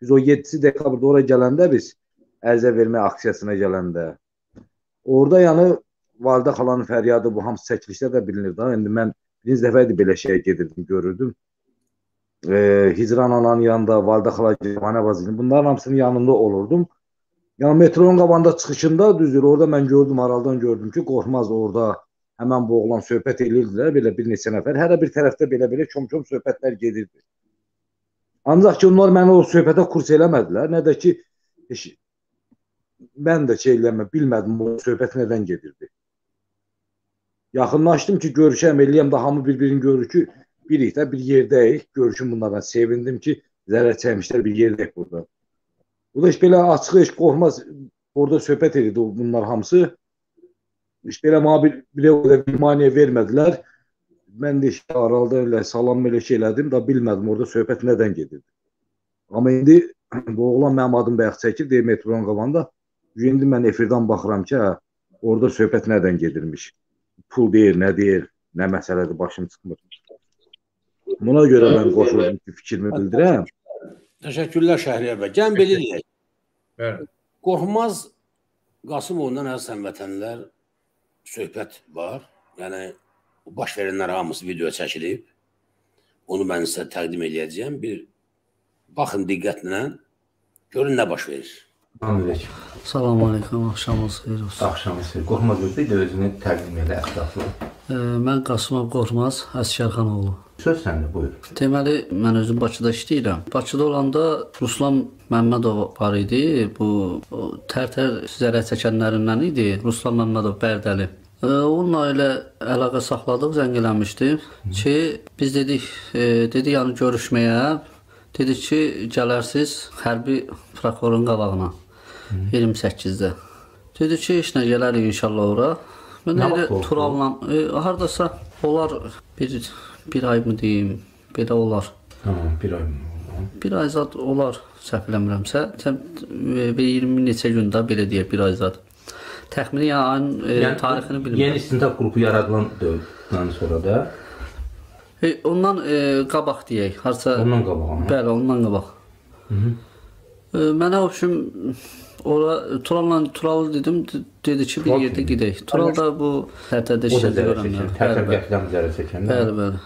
biz o 7 dekabrda ora gələndə biz ərizə vermə aksiyasına gələndə orada yəni validə xalanın fəryadı bu hamısı çəkilişdə də bilinir da. İndi mən birinci dəfə idi belə şeyə gedirdim, görürdüm. E, Hicran ananın yanında validə xala Cəmanə Vazilin bunların hamısının yanında olurdum. Yəni metronun qabağında çıxışında düzdür, orada mən gördüm, araldan gördüm ki, qorxmaz orada həmən bu oğlan söhbət eləyirdilər, belə bir neçə nəfər. Hər bir tərəfdə belə-belə çom-çom söhbətlər gedirdi. Ancaq ki, onlar məni o söhbətə kurs eləmədilər, nə də ki, mən də şey eləmə, bilmədim bu söhbət nədən gedirdi. Yaxınlaşdım ki, görüşəm, eləyəm də hamı bir-birini görür ki, birik də bir yerdəyik. Görüşüm bunlardan sevindim ki, zərər çəkmişlər bir yerdəyik burada. Bu da heç belə açıq, heç qorxmaz. Orada söhbət edirdi bunlar hamısı. Heç belə mənə bir, bir, bir, bir maniyə vermədilər. Mən də işte aralda elə salam belə şey elədim da bilmədim orada söhbət nədən gedirdi. Amma indi bu oğlan mənim adım bayaq çəkir, deyir metronun qabağında. İndi mən efirdən baxıram ki, hə, orada söhbət nədən gedirmiş. Pul deyir, nə deyir, nə məsələdir, başım çıxmır. Buna görə mən qoşuldum ki, fikrimi bildirəm. Təşəkkürlər Şəhriyar bəy. Gəlin belə deyək. Bəli. Qorxmaz Qasımovdan əziz həmvətənlər söhbət var. Yəni baş verənlər hamısı video çəkilib. Onu mən sizə təqdim edəcəyəm. Bir baxın diqqətlə. Görün nə baş verir. Aleyküm. Salam aleyküm, axşamınız xeyir olsun. Axşamınız xeyir. Qorxmaz özü də özünü təqdim elə ətraflı. E, mən Qasımov Qorxmaz Əsgərxanoğlu. Söz səndə, buyur. Deməli, mən özüm Bakıda işləyirəm. Bakıda olanda Ruslan Məmmədov var idi. Bu tərtər zərər çəkənlərindən idi. Ruslan Məmmədov Bərdəli. E, onunla elə əlaqə saxladıq, zəng eləmişdi ki, biz dedik, e, dedi yəni görüşməyə. Dedi ki, gələrsiz hərbi prokurorun qabağına. 28-də. Dedi ki, nə gələrik inşallah ora. Mən elə Turalla e, hardasa olar bir bir ay mı deyim, belə olar. Hə, bir ay mı? Bir ay zad olar, səhv eləmirəmsə. E, bir 20 neçə gündə belə deyə bir ay zad. Təxmini yəni ayın e, yəni, tarixini bilmirəm. Yeni istintaq qrupu yaradılan dövrdən sonra da e, ondan e, qabaq deyək, harca Ondan qabaq. Hə? Bəli, ondan qabaq. Hı -hı. E, mənə oxşum Ora Tural'la Tural dedim, dedi ki bir yerdə gedək. Tural da bu tərtədə işlədir. O da zərər çəkən, tərtəb gətirəm zərər çəkən. Bəli, bəli.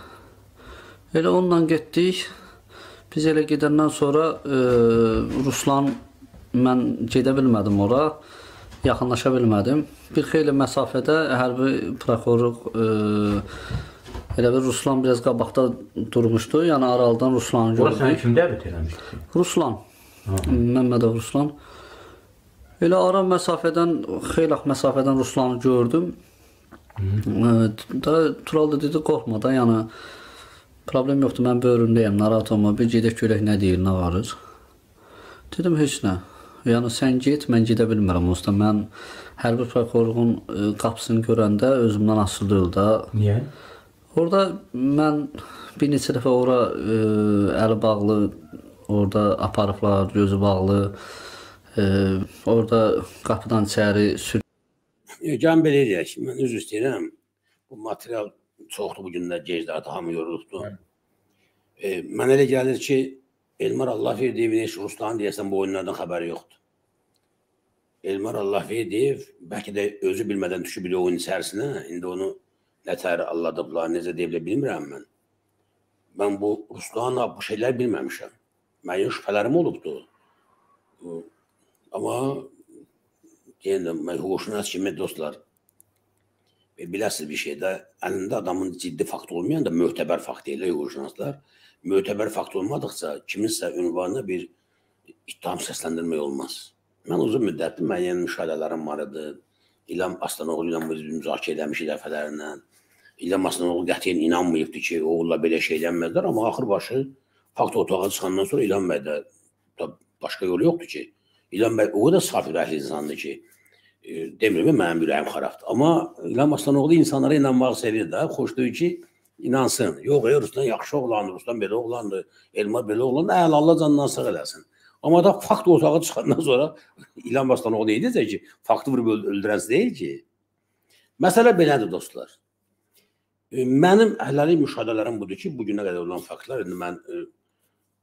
Elə onunla getdik. Biz elə gedəndən sonra e, Ruslan mən gedə bilmədim ora. yaxınlaşa bilmədim. Bir xeyli məsafədə hərbi prokurorluq e, elə bir Ruslan biraz qabaqda durmuşdu. Yəni aralıdan Ruslanı gördük. kim dəvət eləmişdi? Ruslan. Məmmədov Ruslan. Elə ara məsafədən, xeyli məsafədən Ruslanı gördüm. Evet, da Tural da dedi qorxma da, yəni problem yoxdur, mən böyründəyəm, narahat olma. Bir gedək görək nə deyir, nə varır. Dedim heç nə. Yəni sən get, mən gedə bilmirəm usta. Mən hərbi prokurorluğun e, qapısını görəndə özümdən asılı da. Niyə? Orada mən bir neçə dəfə ora e, əli bağlı orada aparıblar, gözü bağlı. E, orada qapıdan içəri sür Can belə deyək, mən üzr istəyirəm. Bu material çoxdur bu günlər gecdə hamı yorulubdu. E, mən elə gəlir ki, Elmar Allahverdiyev heç Ruslan deyəsən bu oyunlardan xəbəri yoxdur. Elmar Allahverdiyev bəlkə də özü bilmədən düşüb bir oyun içərisinə, indi onu nətər alladıblar, necə deyə bilmirəm mən. Mən bu Ruslanla bu şeylər bilməmişəm. Mənim şübhələrim olubdu. Amma yenə mən hüquqşünas kimi dostlar e, biləsiz bir şeydə əlində adamın ciddi fakt olmayan da mötəbər fakt deyirlər hüquqşünaslar. Mötəbər fakt olmadıqca kiminsə ünvanına bir ittiham səsləndirmək olmaz. Mən uzun müddətli müəyyən müşahidələrim var idi. İlham Aslanoğlu ilə biz müzakirə eləmişik dəfələrlə. İlham Aslanoğlu qətiyyən inanmayıbdı ki, oğulla belə şey eləməzlər, amma axır başı fakt otağa çıxandan sonra İlham bəy də başqa yolu yoxdur ki. İlham bəy o da saf ürəkli insandır ki, demirəm mənim ürəyim xarabdır. Amma İlham Aslanoğlu insanlara inanmağı sevir də, xoşdur ki, inansın. Yox, ey Ruslan yaxşı oğlandır, Ruslan belə oğlandır, Elmar belə oğlandır, əl Allah canından sağ eləsin. Amma da fakt otağa çıxandan sonra İlham Aslanoğlu deyəcək ki, faktı vurub öl- öldürənsi deyil ki. Məsələ belədir dostlar. Mənim hələlik müşahidələrim budur ki, bu günə qədər olan faktlar, indi mən e,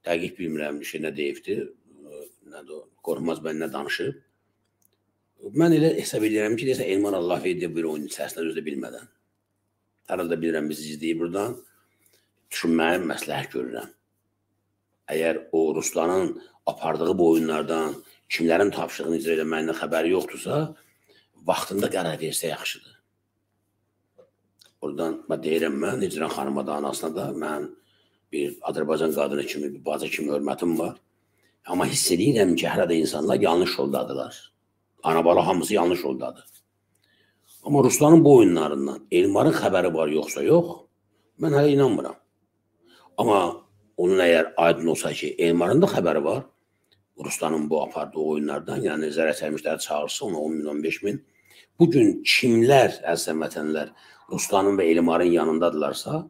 dəqiq bilmirəm bir şey nə deyibdi, e, nədir o, Qorxmaz bəy nə danışıb. Mən elə hesab edirəm ki, deyəsən Elman Allahverdiyev bir oyun içərisində özü də bilmədən. Hər halda bilirəm bizi izləyir buradan. Düşünməyi məsləhət görürəm. Əgər o Ruslanın apardığı bu oyunlardan kimlərin tapşırığını icra eləməyindən xəbəri yoxdursa, vaxtında qərar versə yaxşıdır. Oradan mən deyirəm mən Nicran xanıma da anasına da mən bir Azərbaycan qadını kimi, bir bacı kimi hörmətim var. Amma hiss edirəm ki, hələ də insanlar yanlış yoldadılar. Ana bala hamısı yanlış yoldadır. Amma Ruslanın bu oyunlarından Elmarın xəbəri var yoxsa yox, mən hələ inanmıram. Amma onun əgər aydın olsa ki, Elmarın da xəbəri var, Ruslanın bu apardığı oyunlardan, yəni zərər çəkmişləri çağırsa ona 10 min, 15 min. Bu gün kimlər, əziz vətənlər, Ruslanın və Elmarın yanındadırlarsa,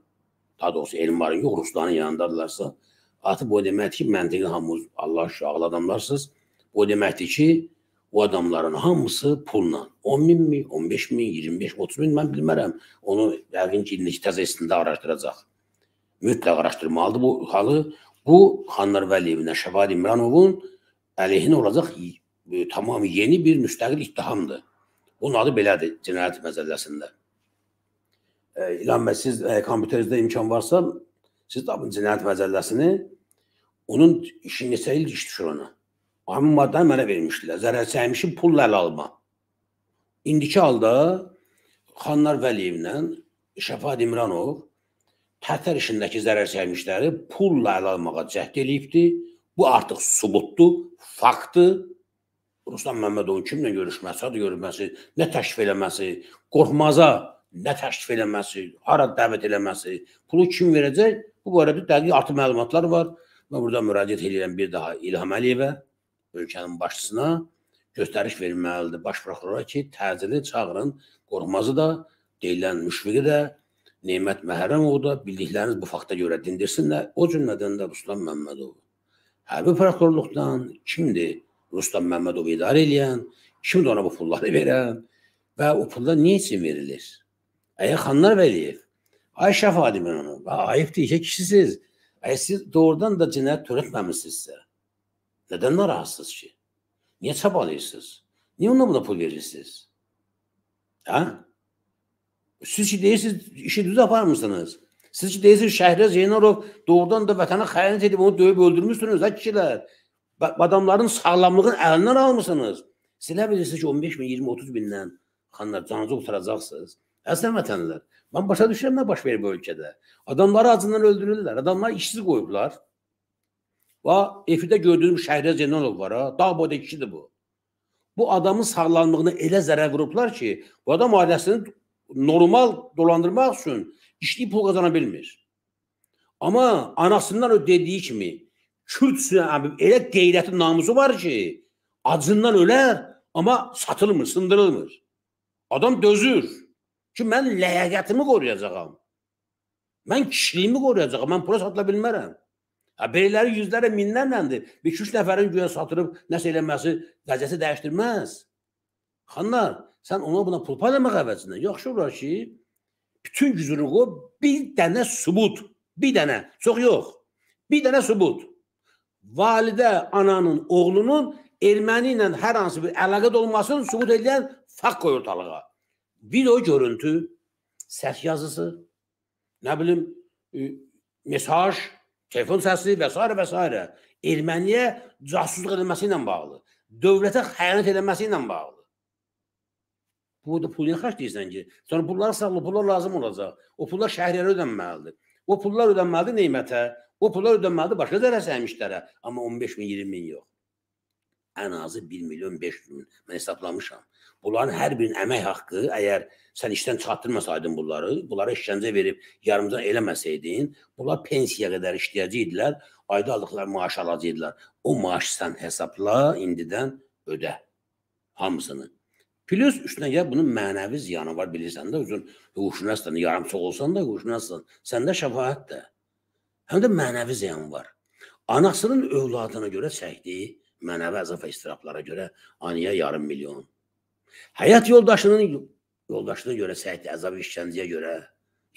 daha doğrusu Elmarın yox, Ruslanın yanındadırlarsa, artıq bu deməkdir ki, məntiqi hamı Allah ağıl adamlarsınız. Bu deməkdir ki, o adamların hamısı pulla 10 min mi, 15 min, 25, 30 min mən bilmərəm. Onu yəqin ki, indiki təzə istində araşdıracaq. Mütləq araşdırmalıdır bu halı. Bu Xanlar Vəliyevin, Şəvad İmranovun əleyhinə olacaq e, tamam yeni bir müstəqil ittihamdır. Bunun adı belədir cinayət məcəlləsində. E, İlhan bəy, siz e, kompüterinizdə imkan varsa, siz tapın cinayət məcəlləsini, onun işi neçə il iş düşür ona. Həmin maddəni mənə vermişdilər. Zərər çəkmişin pulla əl alma. İndiki halda Xanlar Vəliyevlə Şəfad İmranov Tərtər işindəki zərər çəkmişləri pulla əl almağa cəhd eləyibdi. Bu artıq subutdur, faktdır. Ruslan Məmmədovun kimlə görüşməsi, hara görüşməsi, nə təşrif eləməsi, qorxmaza nə təşrif eləməsi, hara dəvət eləməsi, pulu kim verəcək? Bu barədə dəqiq artıq məlumatlar var. Mən burada müraciət edirəm bir daha İlham Əliyevə, ölkənin başçısına göstəriş verilməlidir baş prokurora ki, təcili çağırın, qorxmazı da, deyilən müşfiqi də, Neymət Məhərrəmovu da bildikləriniz bu fakta görə dindirsinlər. O cümlədən də Ruslan Məmmədov. Hərbi prokurorluqdan kimdir Ruslan Məmmədov idarə edən, kimdir ona bu pulları verən və o pullar niyə üçün verilir? Əgər Xanlar Vəliyev, Ayşə Fadimənin, ayıbdır ki, kişisiz, əgər siz doğrudan da cinayət törətməmisinizsə, nədən narahatsınız ki? Niyə çabalayırsınız? Niyə ona buna pul verirsiniz? Hə? Siz ki deyirsiniz, işi düz aparmısınız. Siz ki deyirsiniz, Şəhriz Zeynalov doğrudan da vətənə xəyanət edib onu döyüb öldürmüşsünüz, hə kişilər. Adamların sağlamlığını əlindən almışsınız. Siz elə bilirsiniz ki 15 min, 20, 30 bindən xanlar canınızı qurtaracaqsınız. Əslən vətənlər, mən başa düşürəm nə baş verir bu ölkədə. Adamları acından öldürürlər, adamları işsiz qoyublar. Və efirdə gördüyüm Şəhriyə Zeynalov var ha, dağ boyda kişidir bu. Bu adamın sağlamlığına elə zərər vurublar ki, bu adam ailəsini normal dolandırmaq üçün işləyib pul qazana bilmir. Amma anasından o dediyi kimi Kürt abi elə qeyrəti namusu var ki, acından ölər, amma satılmır, sındırılmır. Adam dözür ki, mən ləyaqətimi qoruyacağam. Mən kişiliyimi qoruyacağam, mən pula satıla bilmərəm. Ha, belələri yüzlərlə, minlərləndir. Bir üç nəfərin güya satılıb nəsə eləməsi vəziyyəti dəyişdirməz. Xanlar, sən ona buna pul paylamaq əvəzinə yaxşı olar ki, bütün gücünü qoy, bir dənə sübut, bir dənə, çox yox, bir dənə sübut. Validə ananın, oğlunun erməni ilə hər hansı bir əlaqədə olmasını sübut edən fakt qoy ortalığa. Video görüntü, səs yazısı, nə bilim, mesaj, telefon səsi və s. və s. erməniyə casusluq edilməsi ilə bağlı, dövlətə xəyanət edilməsi ilə bağlı. Bu da pul xərcləyirsən ki, sonra pullar sağlı, pullar lazım olacaq. O pullar şəhriyyərə ödənməlidir. O pullar ödənməlidir neymətə, o pullar ödənməlidir başqa zərərsəymişlərə, amma 15 min, 20 min yox. Ən azı 1 milyon 500 min mən hesablamışam. Bunların hər birinin əmək haqqı, əgər sən işdən çıxartdırmasaydın bunları, bunlara işgəncə verib yarımcan eləməsəydin, bunlar pensiyaya qədər işləyəcəkdilər, ayda aldıqları maaş alacaqdılar. O maaşı sən hesabla, indidən ödə hamısını. Plus üstünə gəl bunun mənəvi ziyanı var bilirsən də, özün huşunasdan, yarımçıq olsan da huşunasdan, səndə şəfaət də. Həm də mənəvi ziyan var. Anasının övladına görə çəkdiyi mənəvi əzab və istiraflara görə aniyə yarım milyon. Həyat yoldaşının yoldaşına görə çəkdiyi əzab işgəncəyə görə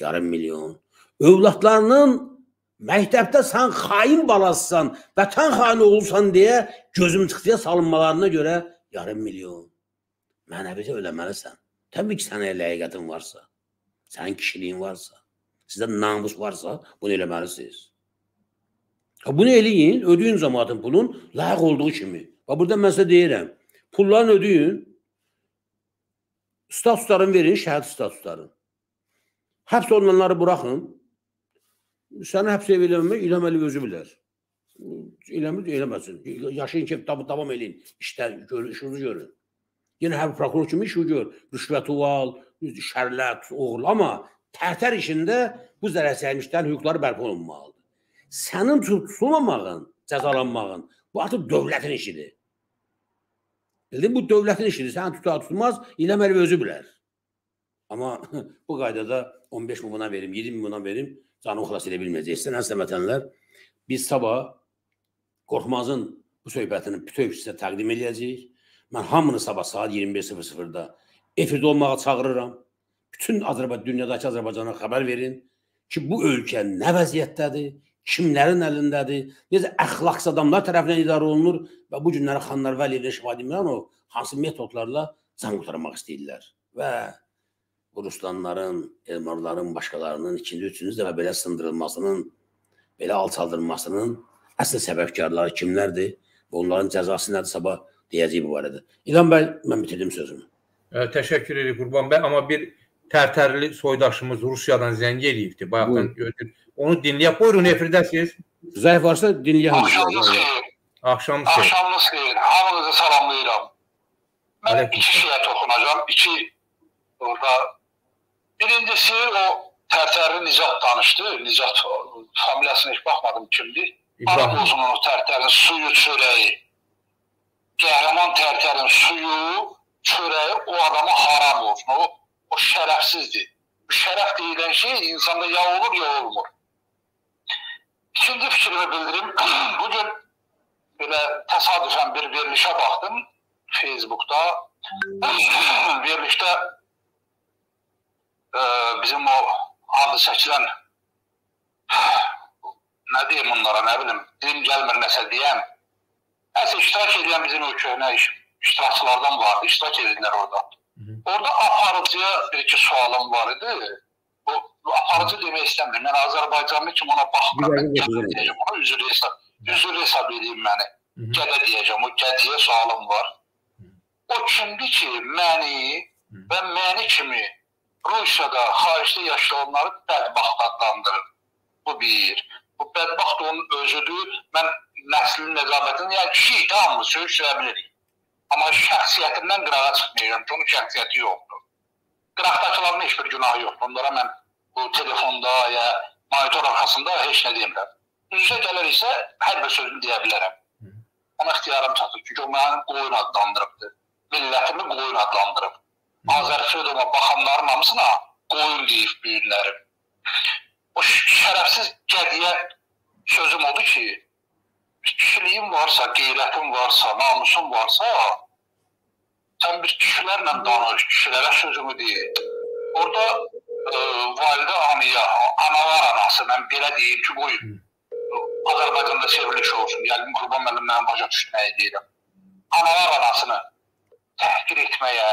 yarım milyon. Övladlarının məktəbdə sən xain balasısan, vətən xaini olursan deyə gözüm çıxdıya salınmalarına görə yarım milyon. Mənəvici öləməlisən. Təbii ki, sənə ləyaqətin varsa, sənin kişiliyin varsa, sizdə namus varsa, bunu eləməlisiniz. Bunu eləyin, ödəyin cəmaatın pulun layiq olduğu kimi. Və burada mən sizə deyirəm, pullarını ödəyin, statuslarını verin, şəhid statuslarını. Həbs olunanları buraxın. Səni həbs eləmək eləməli özü bilər. Eləmir, eləməsin. Yaşayın ki, davam, davam eləyin. İşlər, gör, işinizi görün. Yenə hər prokuror kimi işi gör. Rüşvəti al, şərlət, oğul. Amma tərtər işində bu zərərsəymişlərin hüquqları bərpa olunmalıdır. Sənin tutulmamağın, cəzalanmağın bu artıq dövlətin işidir. Dedim, bu dövlətin işidir. Sən tutar tutmaz, eləməli özü bilər. Amma bu qaydada 15 min buna verim, 20 min buna verim, canımı xilas edə bilməyəcəksən. Əslən vətənlər, biz sabah Qorxmazın bu söhbətini bütöv sizə təqdim edəcəyik. Mən hamını sabah saat 21:00-da efirdə olmağa çağırıram. Bütün Azərbaycan dünyadakı Azərbaycana xəbər verin ki, bu ölkə nə vəziyyətdədir, kimlərin əlindədir, necə əxlaqsız adamlar tərəfindən idarə olunur? Və bu günləri Xanlar Vəliyevlə Şifadə İmranov hansı metodlarla can qurtarmaq istəyirlər? Və bu ruslanların, ermənilərin, başqalarının ikinci, üçüncü dəfə belə sındırılmasının, belə alçaldılmasının əsl səbəbkarları kimlərdir? Və onların cəzası nədir? Sabah deyəcək bu barədə. İlhan bəy, mən bitirdim sözümü. Təşəkkür edirəm Qurban bəy, amma bir tərtərli soydaşımız Rusiyadan zəng eləyibdi. Bayaqdan gördüm. Onu dinləyək. Buyurun efirdəsiniz. Zəif varsa dinləyək. Axşamınız xeyir. Axşamınız xeyir. Axşamınız xeyir. Hamınızı salamlayıram. Mən iki şeyə toxunacağam. İki orada birincisi o tərtərli Nicat danışdı. Nicat familiyasına heç baxmadım kimdir. Arab uzunluğu tərtərin suyu çörəyi. Qəhrəman tərtərin suyu çörəyi o adama haram olsun. O, o şərəfsizdir. Şərəf deyilən şey insanda ya olur ya olmur. İkinci fikrimi bildirim. Bugün belə təsadüfən bir verilişə baxdım Facebookda. Verilişdə e, bizim o adı çəkilən nə deyim onlara, nə bilim, dilim gəlmir nəsə deyəm. Nəsə iştirak edən bizim o köhnə iş, iştirakçılardan vardı, iştirak edirlər orada. Orada aparıcıya bir iki sualım var idi. Bu, bu aparıcı demək istəmirəm. Yəni Azərbaycanlı kimi ona baxmıram. Deyəcəm, ona üzrlü hesab, üzrlü hesab edeyim məni. Gədə deyəcəm, o gədiyə sualım var. o kimdir ki məni və məni kimi Rusiyada, xaricdə yaşayanları bədbaxt adlandırır. Bu bir. Bu bədbaxt onun özüdür. Mən nəslin nəzamətini, yəni kişi hamı söz söyə bilirik. Amma şəxsiyyətindən qırağa çıxmayacağım ki, onun şəxsiyyəti yoxdur. Qıraqdakıların heç bir günahı yoxdur. Onlara mən bu telefonda ya monitor arxasında heç nə demirəm. Üzə gəlir isə hər bir sözünü deyə bilərəm. Ona ixtiyarım çatır. Çünki o mənim qoyun adlandırıbdır. Millətimi qoyun adlandırıb. Azərfredova baxanların hamısına qoyun deyib büyünlərim. O şərəfsiz gədiyə sözüm odur ki, kişiliyin varsa, qeyrətin varsa, namusun varsa, sən bir kişilərlə danış, kişilərə sözümü deyil. Orada e, validə anıya, analar anası, mən belə deyim ki, buyur. Azərbaycanda çevriliş olsun. Yəni Qurban müəllim mənim başa düşdü nəyi deyirəm. Analar anasını təhqir etməyə,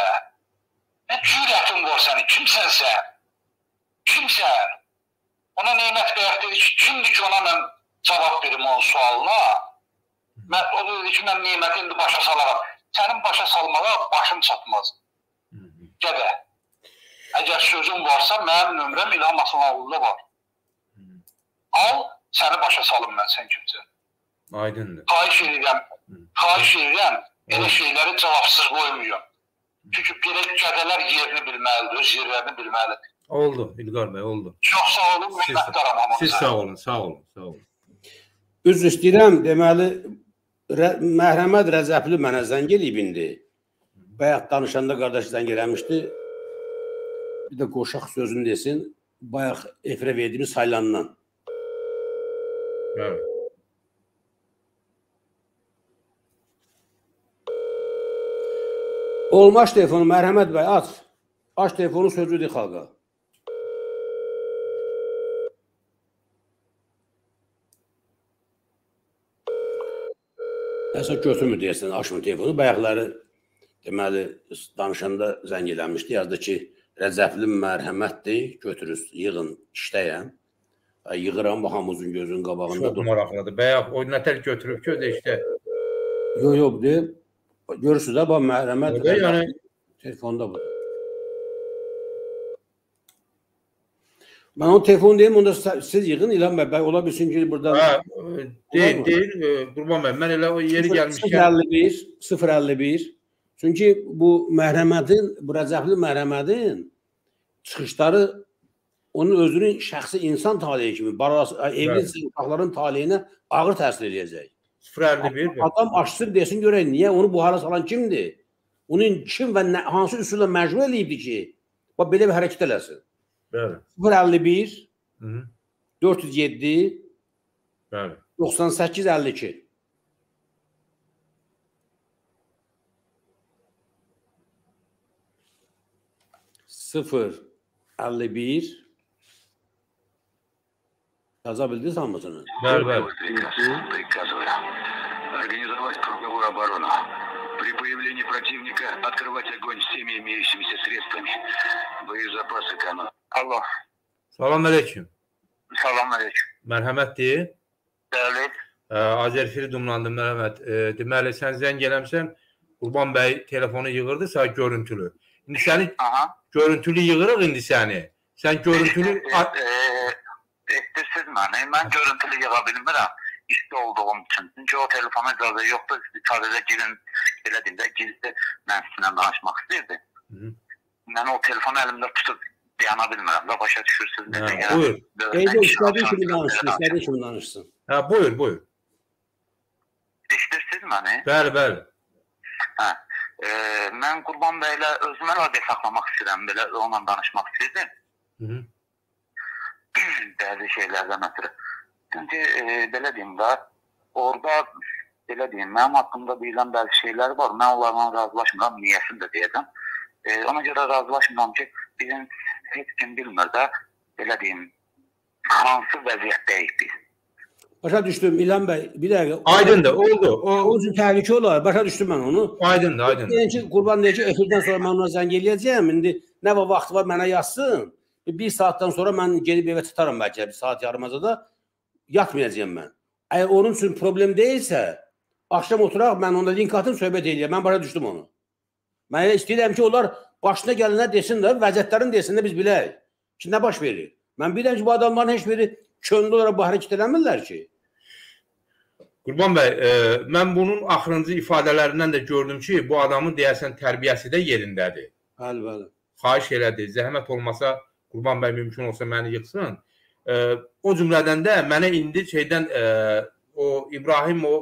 nə cürətin var sənin, kimsən sən? Kimsən? Ona Neymət Bəyək dedi ki, kimdir ki, ona mən cavab verim onun sualına? Mən, o dedi ki, mən Neyməti indi başa salaram. Sənin başa salmağa başım çatmaz. Gədə. Əgər sözün varsa, mənim nömrəm İlham Aslanoglu'da var. Al, səni başa salım mən, sən kimsən. Aydındır. Xahiş edirəm, xahiş edirəm, elə şeyləri cavabsız qoymuyorum. Çünki belə gədələr yerini bilməlidir, öz yerlərini bilməlidir. Oldu İlqar bəy, oldu. Çox sağ olun, minnətdaram hamınıza. Siz sağ olun, sağ olun, sağ olun. Üzr istəyirəm, deməli Rə Məhrəməd Rəcəbli mənə zəng eləyib indi. Bayaq danışanda qardaş zəng eləmişdi. Bir də qoşaq sözünü desin. Bayaq efirə verdiyimiz saylandan. Evet. Olmaz telefonu Mərhəmət bəy aç. Aç telefonu sözü de xalqa. Nəsə götürmür deyəsən, açmır telefonu. Bayaqları deməli danışanda zəng eləmişdi. Yazdı ki, Rəcəbli mərhəmətdir, götürür, yığın, işləyən. Yığıram bu hamımızın gözünün qabağında. Çox maraqlıdır. Bayaq o nətər götürüb ki, işte. Yox, yox, deyib. Görürsüz də, bax mərhəmət. Yəni telefonda bu. Mən o telefon deyim, onda siz yığın İlhan bəy, bəy ola bilsin ki, buradan Hə, deyil, deyil, e, Qurban bəy. Mən elə o yeri gəlmişkən 051 051 Çünki bu mərhəmətin, bu Rəcəbli mərhəmətin çıxışları onun özünün şəxsi insan taleyi kimi, barası, evli uşaqların taleyinə ağır təsir edəcək. 051 Adam açsın desin görək niyə onu bu hala salan kimdir? Onun kim və nə, hansı üsulla məcbur eləyibdi ki, bax belə bir hərəkət eləsin. Bəli. 051 Hı -hı. 407 Bəli. 98 52 0 51 Yaza bildiniz hamısını? Bəli, bəli. Приказываю организовать круговую оборону. При появлении противника открывать огонь всеми имеющимися средствами. Боезапасы канал. Алло. Salam əleykum. Salam aleyküm. Mərhəmətdir. Bəli. Ə, Azərfiri dumlandım mərhəmət. Ə, deməli sən zəng eləmsən, Qurban bəy telefonu yığırdı sən görüntülü. İndi səni Aha. görüntülü yığırıq indi səni. Sən görüntülü Eee etdirsiz məni. Mən görüntülü yığa bilmirəm. İşdə olduğum üçün. Çünki o telefona icazə yoxdur. Sadəcə girin, belə deyim də, gizli mən sizinlə danışmaq istəyirdi. Mən o telefonu əlimdə tutub dayana bilmirəm. Da başa düşürsüz necə Hə, buyur. Evdə istədiyi kimi danışsın, istədiyi kimi danışsın. Hə, buyur, buyur. İşdirsiz məni? Bəli, bəli. Hə. E, mən Qurban bəylə özümə əlaqə saxlamaq istəyirəm, belə onunla danışmaq istəyirdim. Hı -hı. Bəzi şeylərdən ötürü. Çünki e, belə deyim də, orada belə deyim, mənim haqqımda deyilən bəzi şeylər var. Mən onlarla razılaşmıram, niyəsini də deyəcəm. E, ona görə razılaşmıram ki, bizim heç kim bilmir də, belə deyim, hansı vəziyyətdəyik biz. Başa düşdüm İlhan bəy, bir dəqiqə. Aydındır, oldu. O, o üçün təhlükə olar. Başa düşdüm mən onu. Aydındır, aydındır. Deyən ki, Qurban deyir ki, efirdən sonra mən ona zəng eləyəcəyəm. İndi nə var vaxtı var mənə yazsın. Bir saatdan sonra mən gedib evə tutarım bəlkə bir saat yarımaza da yatmayacağam mən. Əgər onun üçün problem deyilsə, axşam oturaq mən onda link atım söhbət eləyəm. Mən başa düşdüm onu. Mən elə istəyirəm ki, onlar başına gələnlər desinlər, vəziyyətlərini desinlər biz bilək ki, nə baş verir. Mən bilirəm ki, bu adamların heç biri könüllü olaraq bu hərəkət eləmirlər ki. Qurban bəy, e, mən bunun axırıncı ifadələrindən də gördüm ki, bu adamın deyəsən tərbiyəsi də yerindədir. Bəli, bəli. Xahiş elədi, zəhmət olmasa Qurban bəy mümkün olsa məni yıxsın. E, o cümlədən də mənə indi şeydən e, o İbrahim o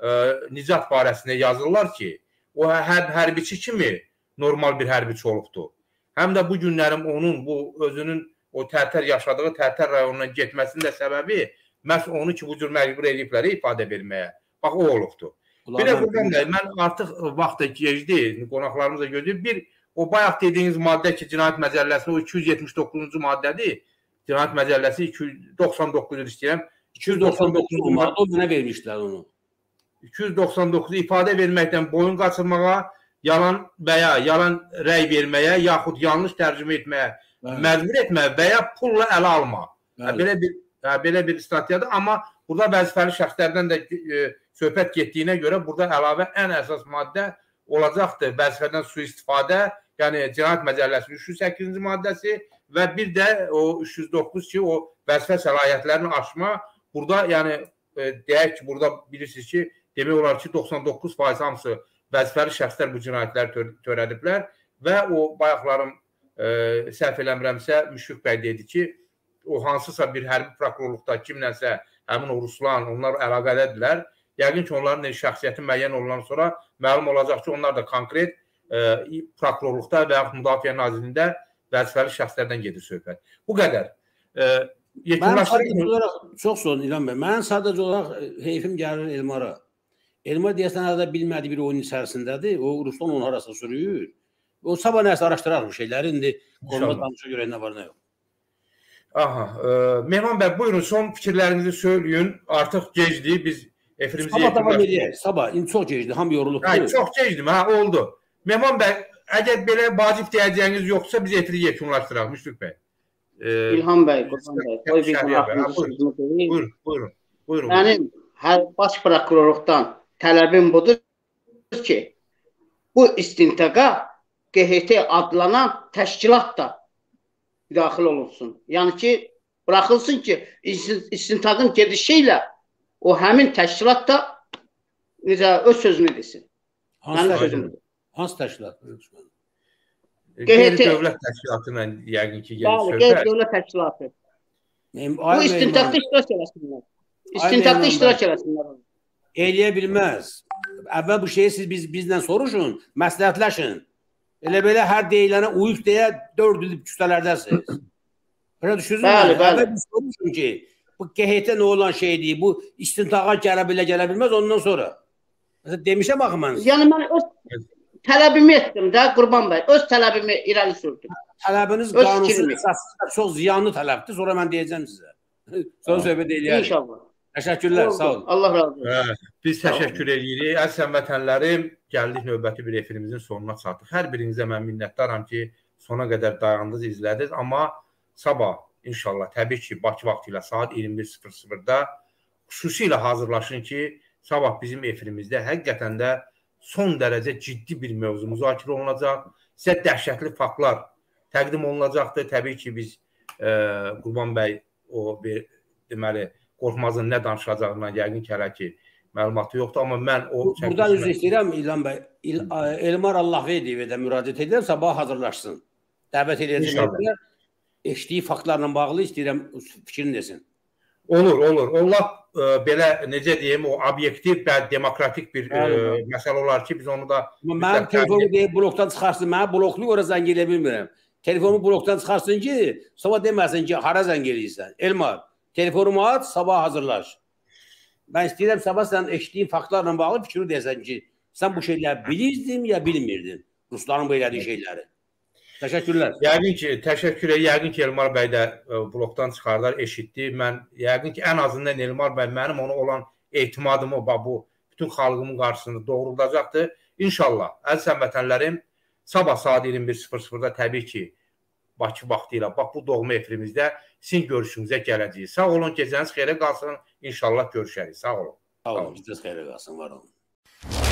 e, Nicat barəsində yazırlar ki, o hər hərbiçi kimi normal bir hərbiçi olubdu. Həm də bu günlərim onun bu özünün o Tərtər yaşadığı Tərtər rayonuna getməsinin də səbəbi məhz onu ki, bu cür məcbur ediblər ifadə verməyə. Bax o olubdu. Bir də Qurban bəy, mən artıq vaxt da gecdi, qonaqlarımız da gözləyir. Bir o bayaq dediyiniz maddə ki, cinayət məcəlləsi o 279-cu maddədir. Cinayət məcəlləsi 299 istəyirəm. 299 maddə o mənə vermişdilər onu. 299 ifadə verməkdən boyun qaçırmağa, yalan və ya yalan rəy verməyə, yaxud yanlış tərcümə etməyə Bəli. məcbur etməyə və ya pulla ələ alma. Bəli. Belə bir belə bir strategiyadır, amma burada vəzifəli şəxslərdən də e, söhbət getdiyinə görə burada əlavə ən əsas maddə olacaqdır vəzifədən sui-istifadə, yəni Cinayət Məcəlləsinin 308-ci maddəsi və bir də o 309 ki, o vəzifə səlahiyyətlərini aşma. Burada yəni e, deyək ki, burada bilirsiniz ki, demək olar ki, 99% hamısı vəzifəli şəxslər bu cinayətləri tör törədiblər və o bayaqlarım e, səhv eləmirəmsə Müşfiq bəy dedi ki, o hansısa bir hərbi prokurorluqda kimlənsə həmin o Ruslan, onlar əlaqədədirlər. Yəqin ki, onların şəxsiyyəti müəyyən olandan sonra məlum olacaq ki, onlar da konkret e, prokurorluqda və yaxud Müdafiə Nazirliyində vəzifəli şəxslərdən gedir söhbət. Bu qədər. E, olaraq çox son İlhan bəy. Mən sadəcə olaraq e, heyfim gəlir Elmara. Elmar deyəsən arada bilmədiyi bir oyun içərisindədir. O Ruslan onun harasa sürüyür. O sabah nəsə araşdıraq bu şeyləri. İndi qoluma danışa görə nə var, nə yox. Aha, e, Mehman bəy, buyurun son fikirlərinizi söyləyin. Artıq gecdir. Biz efirimizi Sabah davam edək. Sabah indi çox gecdir. Ham yorulub. Hə, çox gecdir. Hə, oldu. Mehman bəy, əgər belə vacib deyəcəyiniz yoxsa biz efiri yekunlaşdıraq Müşfiq bəy. E, İlham bəy, Qurban bəy, qoy bir buyurun, buyurun, buyurun. Mənim hər baş prokurorluqdan tələbim budur ki, bu istintaqa QHT adlanan təşkilat da daxil olunsun. Yəni ki, buraxılsın ki, istintaqın gedişi ilə o həmin təşkilat da necə öz sözünü desin. Hansı təşkilat? Hansı təşkilat? Qeyri-dövlət təşkilatı ilə yəqin ki, gedir söhbət. Qeyri-dövlət təşkilatı. Bu istintaqda iştirak eləsinlər. İstintaqda iştirak eləsinlər. Eləyə bilməz. Əvvəl bu şeyi siz biz bizlə soruşun, məsləhətləşin. Elə belə hər deyilənə uyub deyə 4 il küstələrdəsiniz. Belə düşünürsünüz? Bəli, bəli. Əvvəl soruşun ki, bu QHT nə olan şeydir? Bu istintaqa gələ bilə, gələ bilməz ondan sonra. Məsələn demişəm axı mən. Yəni mən öz tələbimi etdim də Qurban bəy. Öz tələbimi irəli sürdüm. Tələbiniz qanunsuz əsaslı çox ziyanlı tələbdir. Sonra mən deyəcəm sizə. Sonra söhbət eləyərik. İnşallah. Təşəkkürlər, sağ olun. Allah razı olsun. Hə, biz təşəkkür edirik. Əziz həmvətənlərim, gəldik növbəti bir efirimizin sonuna çatdıq. Hər birinizə mən minnətdaram ki, sona qədər dayandınız, izlədiniz. Amma sabah inşallah təbii ki, Bakı vaxtı ilə saat 21:00-da xüsusilə hazırlaşın ki, sabah bizim efirimizdə həqiqətən də son dərəcə ciddi bir mövzu müzakirə olunacaq. Sizə dəhşətli faktlar təqdim olunacaqdır. Təbii ki, biz e, Qurban bəy o bir deməli Qorxmazın nə danışacağından yəqin ki, hələ ki məlumatı yoxdur, amma mən o Buradan üzr istəyirəm İlhan bəy. İl, Elmar Allahverdiyevə də müraciət edirəm, sabah hazırlaşsın. Dəvət edəcəm. Eşdiyi faktlarla bağlı istəyirəm fikrini desin. Olur, olur. Allah belə necə deyim, o obyektiv və demokratik bir ə, e, məsələ olar ki, biz onu da Mənim telefonumu deyib blokdan çıxarsın, mənə bloklu ora zəng edə bilmirəm. Telefonu blokdan çıxarsın ki, sabah deməsin ki, hara zəng eləyirsən. Elmar, Telefonumu aç, sabah hazırlaş. Mən istəyirəm sabah sən eşitdiyin faktlarla bağlı fikri deyəsən ki, sən bu şeyləri bilirdin ya bilmirdin? Rusların bu elədiyi şeyləri. Təşəkkürlər. Yəqin ki, təşəkkür edirəm. Yəqin ki, Elmar bəy də ə, blokdan çıxardar, eşitdi. Mən yəqin ki, ən azından Elmar bəy mənim ona olan etimadımı bu bütün xalqımın qarşısında doğruldacaqdır. İnşallah. Əziz həmvətənlərim, sabah saat 21:00-da təbii ki, Bakı vaxtı ilə bax bu doğma efirimizdə sizin görüşünüzə gələcəyik. Sağ olun, gecəniz xeyrə qalsın. İnşallah görüşərik. Sağ olun. Sağ olun, bizdə xeyrə qalsın, var olun.